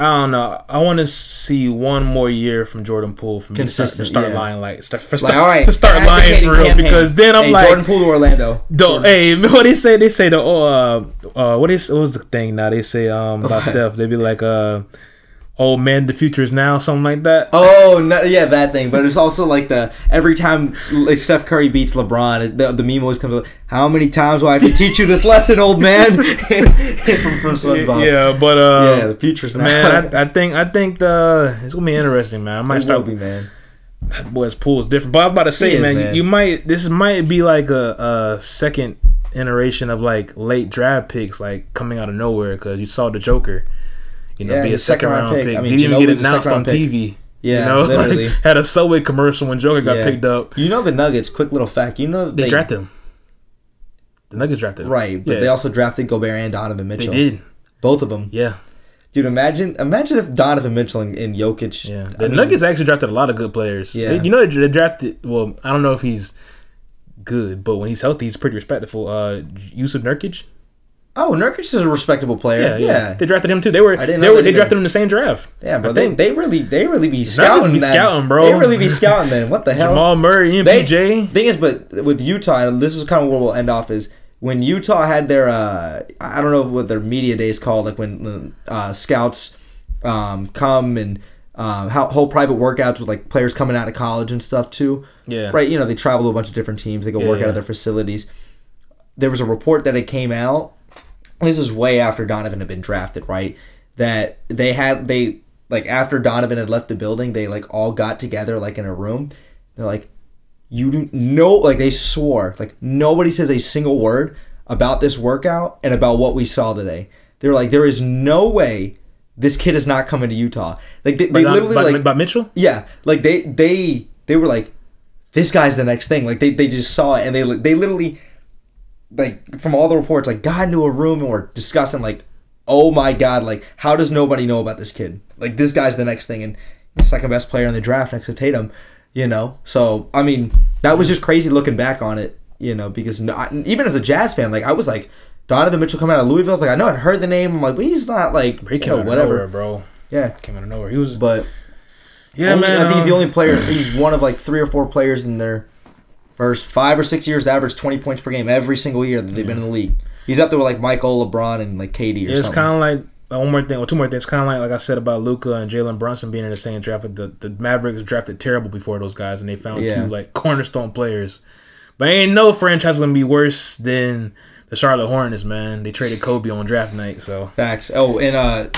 I don't know. I want to see one more year from Jordan Poole from Consistent, to start, start lying like start, for Like, all right, to start lying for real because then I'm hey, like Jordan Poole to Orlando. Don't, hey, [laughs] what they say? They say the uh, uh, what is what was the thing now? They say um about [laughs] Steph. They be like uh, oh man, the future is now, something like that. Oh no, yeah, that thing. But it's also like the every time like Steph Curry beats LeBron, the, the meme always comes up. How many times will I have to teach you this lesson, old man? from, [laughs] [laughs] from SpongeBob. yeah, but uh, yeah, the future's now. man, I, I [laughs] think I think the it's gonna be interesting, man. I might It start. will be, man. [sighs] That boy's pool is different, but I was about to say, is, man, man. you might this might be like a, a second iteration of like late draft picks, like coming out of nowhere because you saw the Joker. You know, Yeah, be a he's second round pick. I mean, Didn't even get announced on pick. TV. Yeah, you know, [laughs] literally. Like, had a Subway commercial when Joker got Yeah. picked up. You know the Nuggets. Quick little fact. You know They, drafted him. The Nuggets drafted him. right, but Yeah. they also drafted Gobert and Donovan Mitchell. They did. Both of them. Yeah, Dude, imagine imagine if Donovan Mitchell and, and Jokic. yeah. I The mean, Nuggets actually drafted a lot of good players. Yeah. They- you know, they, they drafted. Well, I don't know if he's good, but when he's healthy, he's pretty respectful. Uh, Yusuf Nurkic. Oh, Nurkic is a respectable player. Yeah, Yeah, yeah, They drafted him too. They were. I didn't they were. They drafted him in the same draft. Yeah, but they, they really they really be scouting. be man. scouting, bro. They really be scouting, man. What the hell? Jamal Murray, They- MPJ. Thing is, but with Utah, this is kind of where we'll end off. Is when Utah had their uh, I don't know what their media days called, like when uh, scouts um, come and um, how whole private workouts with like players coming out of college and stuff too. yeah. Right, you know they travel to a bunch of different teams. They go Yeah, work out of their facilities. There was a report that it came out. This is way after Donovan had been drafted, right? That they had they like after Donovan had left the building, they like all got together like in a room. They're like, you do no like they swore like nobody says a single word about this workout and about what we saw today. They're like, there is no way this kid is not coming to Utah. Like they, they By, literally by, like by Mitchell. yeah, like they they they were like, this guy's the next thing. Like they, they just saw it and they they literally like from all the reports like got into a room and were discussing like, oh my god, like how does nobody know about this kid? Like this guy's the next thing and the second best player in the draft next to Tatum, you know. So I mean that was just crazy looking back on it, you know, because no, I, even as a Jazz fan, like I was like. Donovan Mitchell coming out of Louisville. I was like, I know I'd heard the name. I'm like, but he's not like, He you know, whatever. nowhere, bro. Yeah, Came out of nowhere. He was. but yeah, only- man. I think he's the um, only player. He's one of like three or four players in their first five or six years to average twenty points per game every single year that they've been in the league. He's up there with like Michael, LeBron, and like KD or It's something. kind of like uh, one more thing, or two more things. Kind of like like I said about Luka and Jalen Brunson being in the same draft. but The the Mavericks drafted terrible before those guys, and they found Yeah. two like [laughs] cornerstone players. But ain't no franchise gonna be worse than the Charlotte Hornets, man. They traded Kobe on draft night, so Facts. Oh, and uh,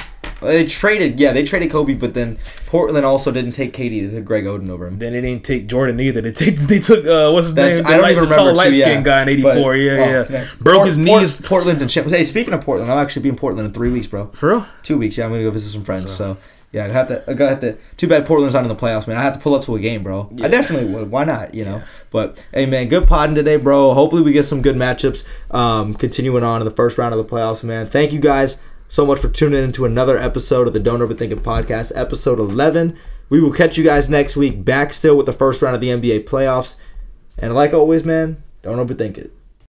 they traded. Yeah, they traded Kobe, but then Portland also didn't take KD. They took Greg Oden over him. then they didn't take Jordan either. They take they took uh what's his That's, name? I don't even the remember. tall light yeah, skinned guy in '84. but- yeah, oh, yeah, Broke Port- his Port- knees. Portland's in shit. Hey, speaking of Portland, I'll actually be in Portland in three weeks, bro. For real? Two weeks. Yeah, I'm gonna go visit some friends. So, yeah, I have to. I got to. Too bad Portland's not in the playoffs, man. I have to pull up to a game, bro. I definitely would. Why not? You know. But hey, man, good podding today, bro. Hopefully we get some good matchups. Um, continuing on in the first round of the playoffs, man. Thank you guys so much for tuning into another episode of the Don't Overthink It podcast, episode 11. We will catch you guys next week, back still with the first round of the NBA playoffs. And like always, man, don't overthink it.